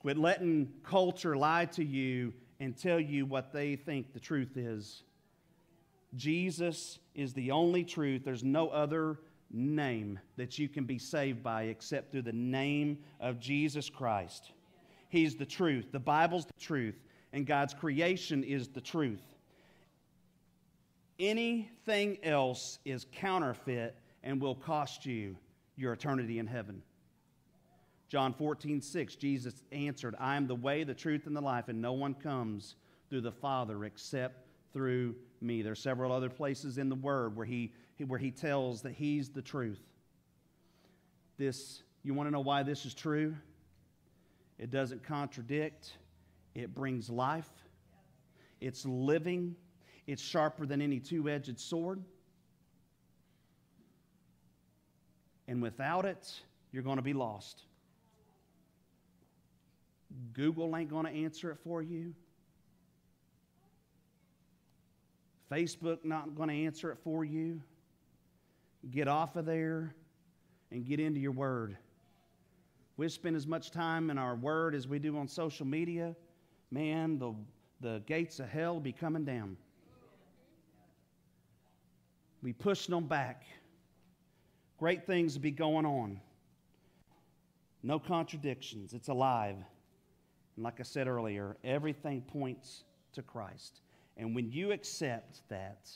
Quit letting culture lie to you and tell you what they think the truth is. Jesus is the only truth. There's no other name that you can be saved by except through the name of Jesus Christ. He's the truth. The Bible's the truth, and God's creation is the truth. Anything else is counterfeit and will cost you your eternity in heaven. John 14, 6, Jesus answered, I am the way, the truth, and the life, and no one comes through the Father except through me. There are several other places in the Word where he, where he tells that He's the truth. This, you want to know why this is true? It doesn't contradict, it brings life, it's living, it's sharper than any two edged sword. And without it, you're going to be lost. Google ain't going to answer it for you. Facebook not going to answer it for you. Get off of there and get into your word. We spend as much time in our word as we do on social media. Man, the, the gates of hell be coming down. We pushing them back. Great things be going on. No contradictions. It's alive. And like I said earlier, everything points to Christ. And when you accept that,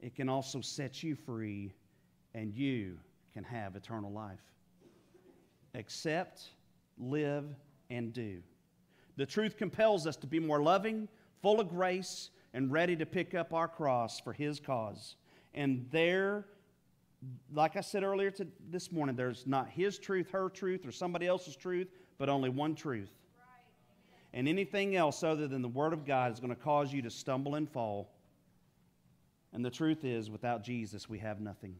it can also set you free and you can have eternal life. Accept, live, and do. The truth compels us to be more loving, full of grace, and ready to pick up our cross for His cause. And there, like I said earlier to, this morning, there's not His truth, her truth, or somebody else's truth, but only one truth and anything else other than the Word of God is going to cause you to stumble and fall. And the truth is, without Jesus, we have nothing.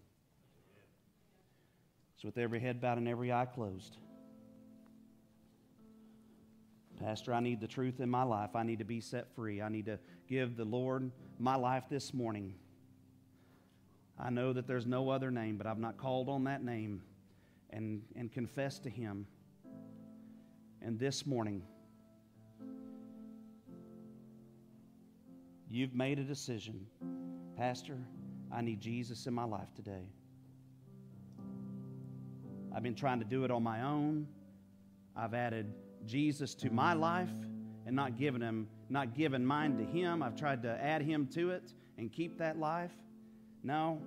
So, with every head bowed and every eye closed, Pastor, I need the truth in my life. I need to be set free. I need to give the Lord my life this morning. I know that there's no other name, but I've not called on that name and, and confessed to Him. And this morning, You've made a decision. Pastor, I need Jesus in my life today. I've been trying to do it on my own. I've added Jesus to my life and not given him, not given mine to him. I've tried to add him to it and keep that life. No.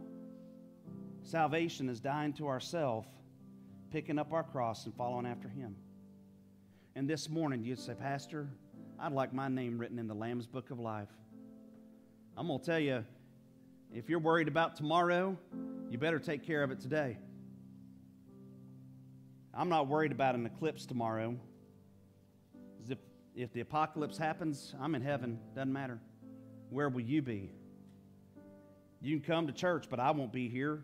Salvation is dying to ourself, picking up our cross and following after him. And this morning you'd say, Pastor, I'd like my name written in the Lamb's Book of Life. I'm going to tell you if you're worried about tomorrow, you better take care of it today. I'm not worried about an eclipse tomorrow. If, if the apocalypse happens, I'm in heaven. Doesn't matter. Where will you be? You can come to church, but I won't be here.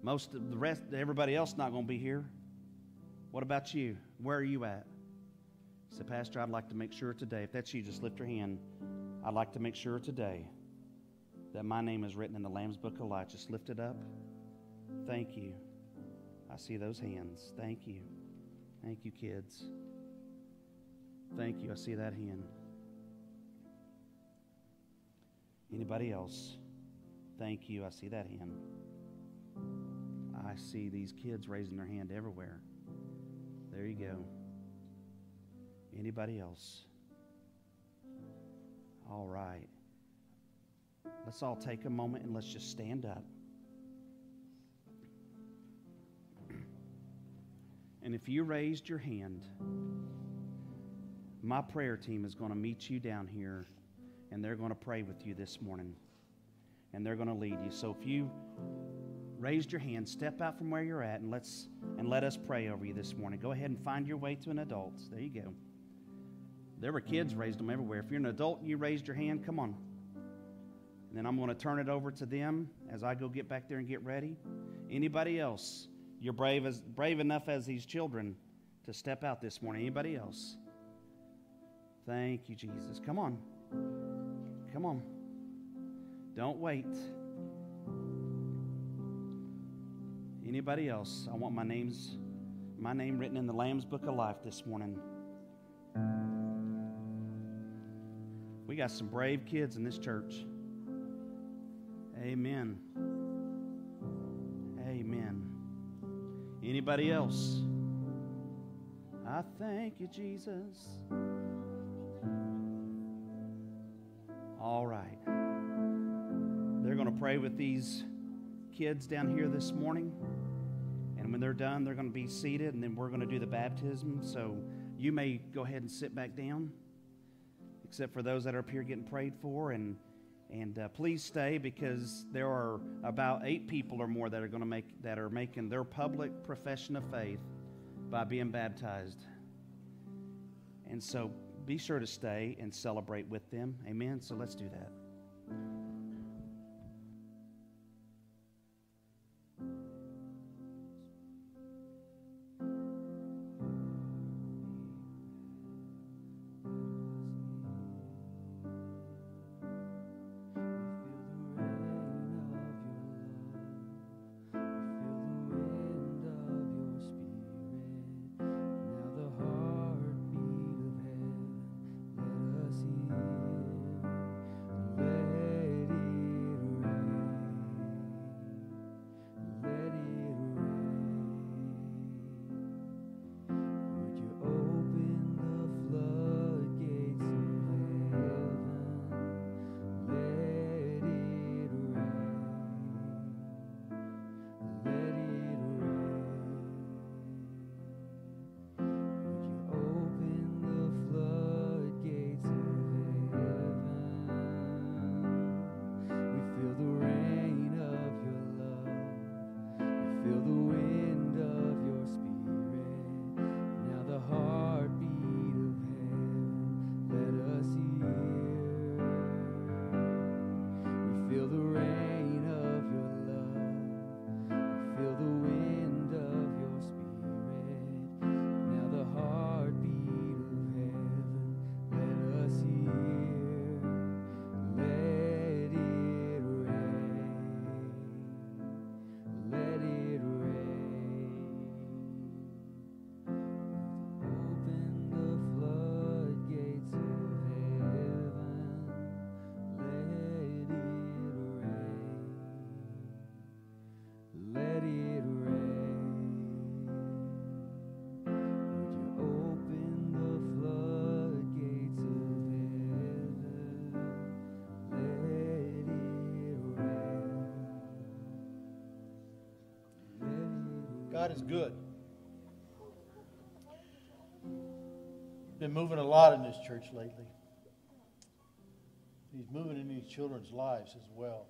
Most of the rest, everybody else, not going to be here. What about you? Where are you at? Say, Pastor, I'd like to make sure today. If that's you, just lift your hand. I'd like to make sure today that my name is written in the Lamb's Book of Life. Just lift it up. Thank you. I see those hands. Thank you. Thank you, kids. Thank you. I see that hand. Anybody else? Thank you. I see that hand. I see these kids raising their hand everywhere. There you go. Anybody else? All right. Let's all take a moment and let's just stand up. And if you raised your hand, my prayer team is going to meet you down here and they're going to pray with you this morning. And they're going to lead you. So if you raised your hand, step out from where you're at and let's and let us pray over you this morning. Go ahead and find your way to an adult. There you go. There were kids raised them everywhere. If you're an adult and you raised your hand, come on. And then I'm going to turn it over to them as I go get back there and get ready. Anybody else? You're brave as brave enough as these children to step out this morning. Anybody else? Thank you, Jesus. Come on. Come on. Don't wait. Anybody else? I want my name's my name written in the Lamb's Book of Life this morning. We got some brave kids in this church. Amen. Amen. Anybody else? I thank you, Jesus. All right. They're going to pray with these kids down here this morning. And when they're done, they're going to be seated, and then we're going to do the baptism. So you may go ahead and sit back down, except for those that are up here getting prayed for. And and uh, please stay because there are about eight people or more that are going to make that are making their public profession of faith by being baptized. And so be sure to stay and celebrate with them. Amen. So let's do that. God is good. Been moving a lot in this church lately. He's moving in these children's lives as well.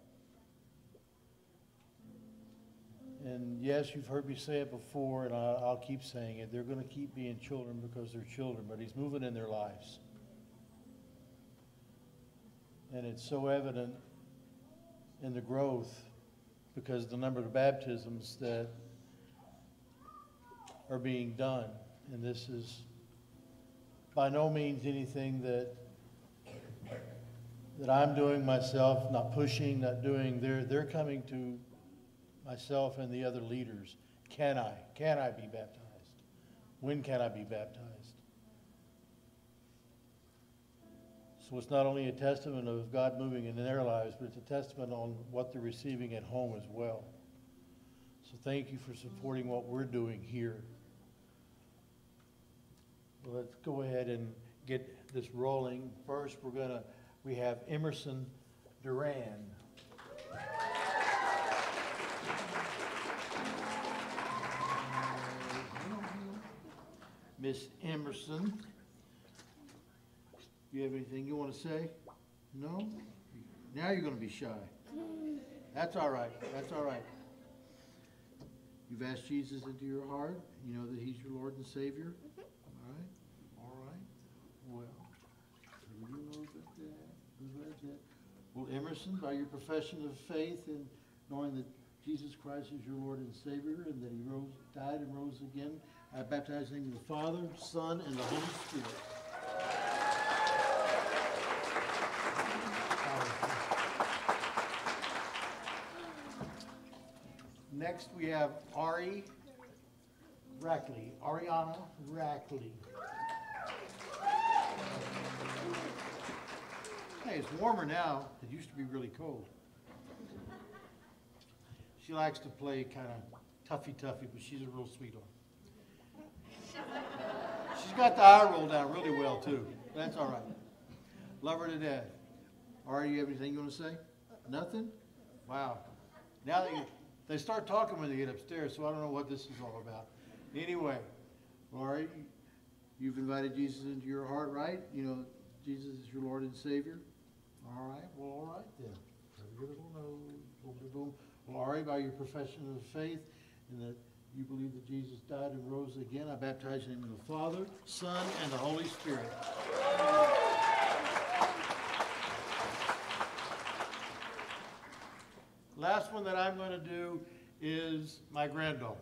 And yes, you've heard me say it before, and I'll, I'll keep saying it. They're going to keep being children because they're children, but He's moving in their lives. And it's so evident in the growth because the number of baptisms that are being done. And this is by no means anything that that I'm doing myself, not pushing, not doing. They're they're coming to myself and the other leaders. Can I? Can I be baptized? When can I be baptized? So it's not only a testament of God moving in their lives, but it's a testament on what they're receiving at home as well. So thank you for supporting what we're doing here. Let's go ahead and get this rolling. First, we're to, we have Emerson Duran. Miss Emerson, you have anything you want to say? No? Now you're going to be shy. That's all right. That's all right. You've asked Jesus into your heart. You know that He's your Lord and Savior. All right. All right. Well, who knows about that? Who's about Well, Emerson, by your profession of faith and knowing that Jesus Christ is your Lord and Savior and that He rose, died and rose again, I baptize in the Father, Son, and the Holy Spirit. Next, we have Ari Rackley, Ariana Rackley. Hey, it's warmer now. It used to be really cold. She likes to play kind of toughy-toughy, but she's a real sweetheart. She's got the eye roll down really well, too. That's all right. Love her to death. Ari, you have anything you want to say? Nothing? Wow. Now they, they start talking when they get upstairs, so I don't know what this is all about. Anyway, Laurie, you've invited Jesus into your heart, right? You know, Jesus is your Lord and Savior. All right, well, all right then. Your little nose, boom, boom, boom. Laurie, by your profession of faith, and that you believe that Jesus died and rose again, I baptize you in the name of the Father, Son, and the Holy Spirit. Last one that I'm going to do is my granddaughter.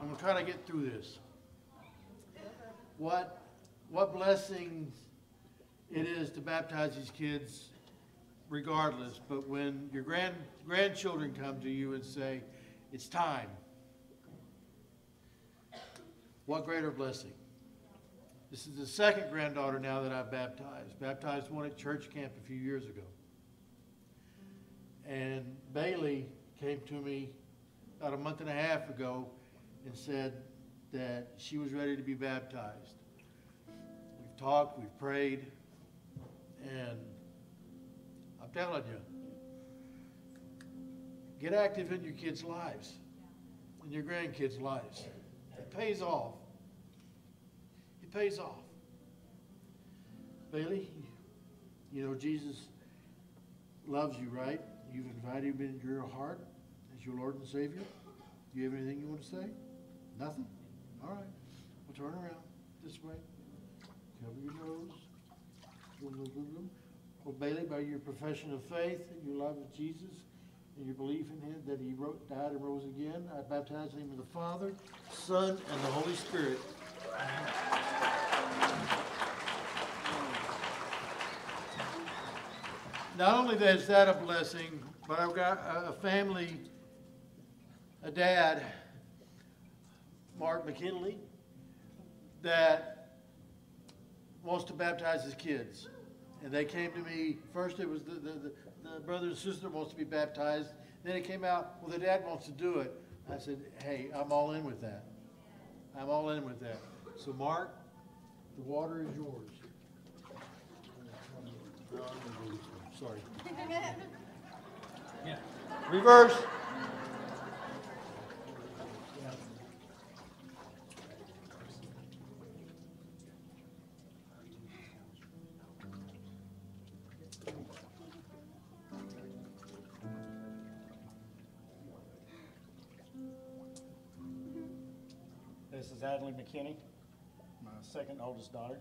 I'm going to try to get through this. What, what blessings it is to baptize these kids regardless, but when your grand, grandchildren come to you and say, it's time, what greater blessing? This is the second granddaughter now that I've baptized. Baptized one at church camp a few years ago. And Bailey came to me about a month and a half ago and said that she was ready to be baptized. We've talked, we've prayed, and I'm telling you, get active in your kids' lives, in your grandkids' lives. It pays off. It pays off. Bailey, you know Jesus loves you, right? You've invited him into your heart as your Lord and Savior. Do you have anything you want to say? Nothing? All right. Well, turn around this way. Cover your nose. Bailey, by your profession of faith your love of Jesus and your belief in him that he wrote, died and rose again, I baptize in the name of the Father, Son, and the Holy Spirit. Not only is that a blessing, but I've got a family, a dad, Mark McKinley, that wants to baptize his kids. And they came to me, first it was the, the, the, the brother and sister wants to be baptized. Then it came out, well, the dad wants to do it. I said, hey, I'm all in with that. I'm all in with that. So Mark, the water is yours. Sorry. Reverse. McKinney, my second oldest daughter.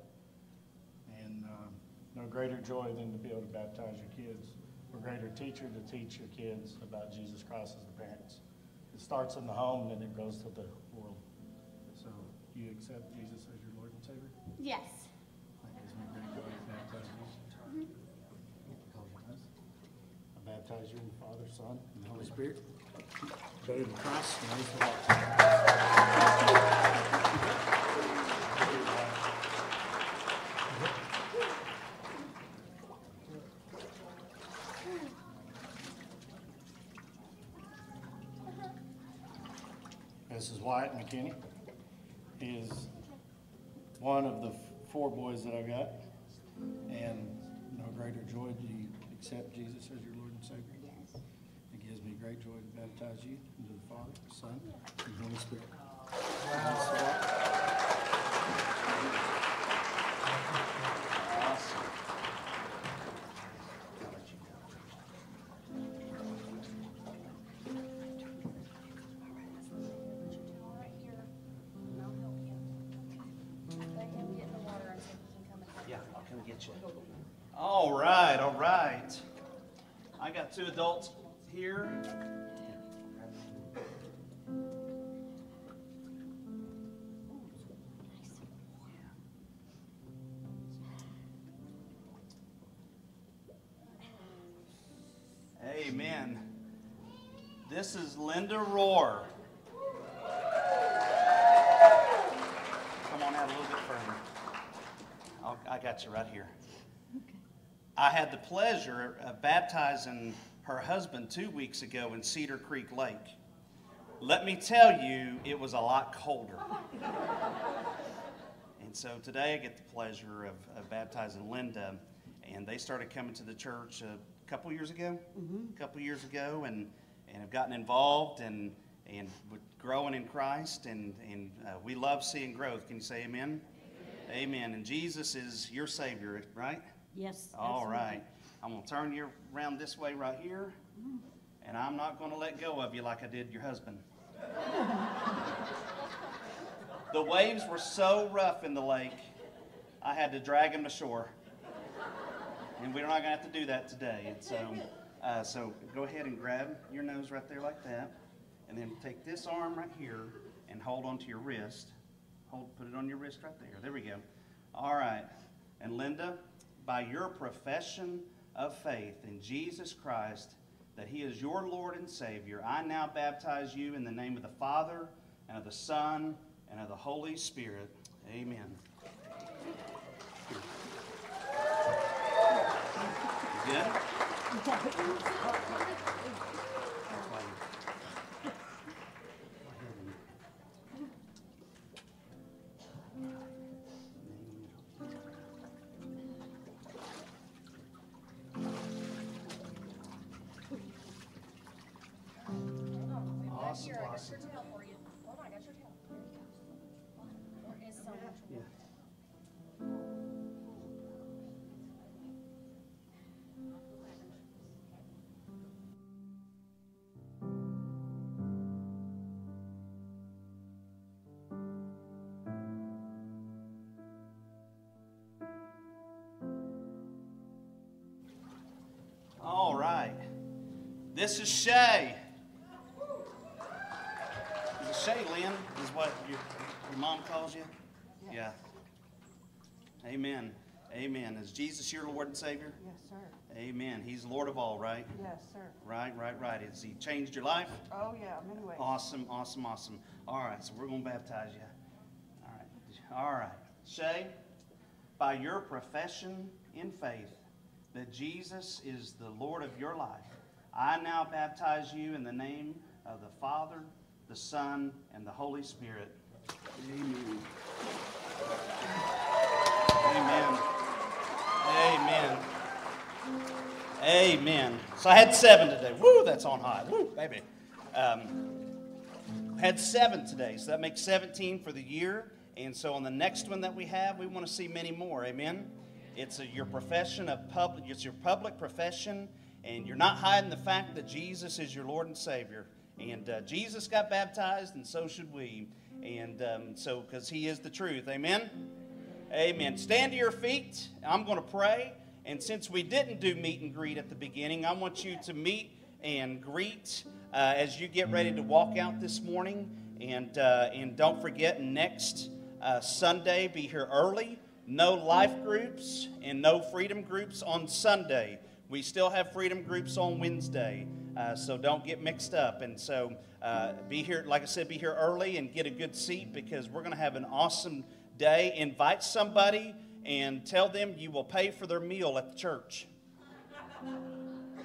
And um, no greater joy than to be able to baptize your kids, or greater teacher to teach your kids about Jesus Christ as the parents. It starts in the home, then it goes to the world. So you accept Jesus as your Lord and Savior? Yes. That gives me great joy to baptize you. I baptize you in the Father, Son, and the Holy Spirit. Go to the cross and raise the Lord. This is Wyatt McKinney. He is one of the four boys that I got. And no greater joy do you accept Jesus as your Lord and Savior? Yes. It gives me great joy to baptize you into the Father, Son, and Holy Spirit. Yeah, All right, all right. I got two adults pleasure of baptizing her husband two weeks ago in Cedar Creek Lake. Let me tell you, it was a lot colder. and so today I get the pleasure of, of baptizing Linda, and they started coming to the church a couple years ago, Mhm. a couple years ago, and and have gotten involved and and growing in Christ, and and uh, we love seeing growth. Can you say Amen? Amen. And Jesus is your Savior, right? Yes. All absolutely. right. I'm going to turn you around this way right here, and I'm not going to let go of you like I did your husband. the waves were so rough in the lake, I had to drag him to shore. And we're not going to have to do that today. And so, uh, so go ahead and grab your nose right there like that, and then take this arm right here and hold onto your wrist. Hold, put it on your wrist right there. There we go. All right. And Linda, by your profession of faith in Jesus Christ, that He is your Lord and Savior, I now baptize you in the name of the Father, and of the Son, and of the Holy Spirit. Amen. You good? This is Shay. Is it Shay Lynn? Is what your, your mom calls you? Yeah. Amen. Amen. Is Jesus your Lord and Savior? Yes, sir. Amen. He's Lord of all, right? Yes, sir. Right, right, right. Has He changed your life? Oh, yeah, many ways. Awesome, awesome, awesome. All right, so we're going to baptize you. All right. All right. Shay, by your profession in faith that Jesus is the Lord of your life, I now baptize you in the name of the Father, the Son, and the Holy Spirit. Amen. Amen. Amen. Amen. So I had seven today. Woo, that's on high. Woo, baby. Um, had seven today, so that makes 17 for the year. And so on the next one that we have, we want to see many more. Amen. It's a, your profession of public. It's your public profession, and you're not hiding the fact that Jesus is your Lord and Savior. And uh, Jesus got baptized, and so should we. And um, so, because He is the truth. Amen. Amen. Stand to your feet. I'm going to pray. And since we didn't do meet and greet at the beginning, I want you to meet and greet uh, as you get ready to walk out this morning. And, uh, and don't forget, next uh, Sunday, be here early. No life groups and no freedom groups on Sunday. We still have freedom groups on Wednesday. Uh, so don't get mixed up. And so uh, be here, like I said, be here early and get a good seat because we're going to have an awesome day. Invite somebody and tell them you will pay for their meal at the church.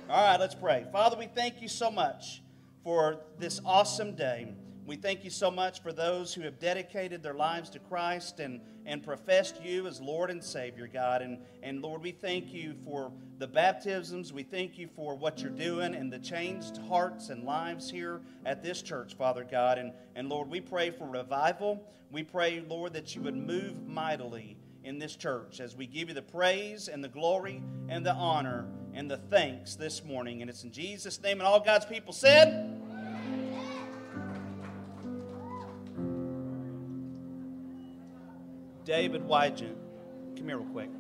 All right, let's pray. Father, we thank you so much for this awesome day. We thank you so much for those who have dedicated their lives to Christ and, and professed you as Lord and Savior, God. And, and Lord, we thank you for the baptisms. We thank you for what you're doing and the changed hearts and lives here at this church, Father God. And, and Lord, we pray for revival. We pray, Lord, that you would move mightily in this church as we give you the praise and the glory and the honor and the thanks this morning. And it's in Jesus' name. And all God's people said, David Wygent, come here real quick.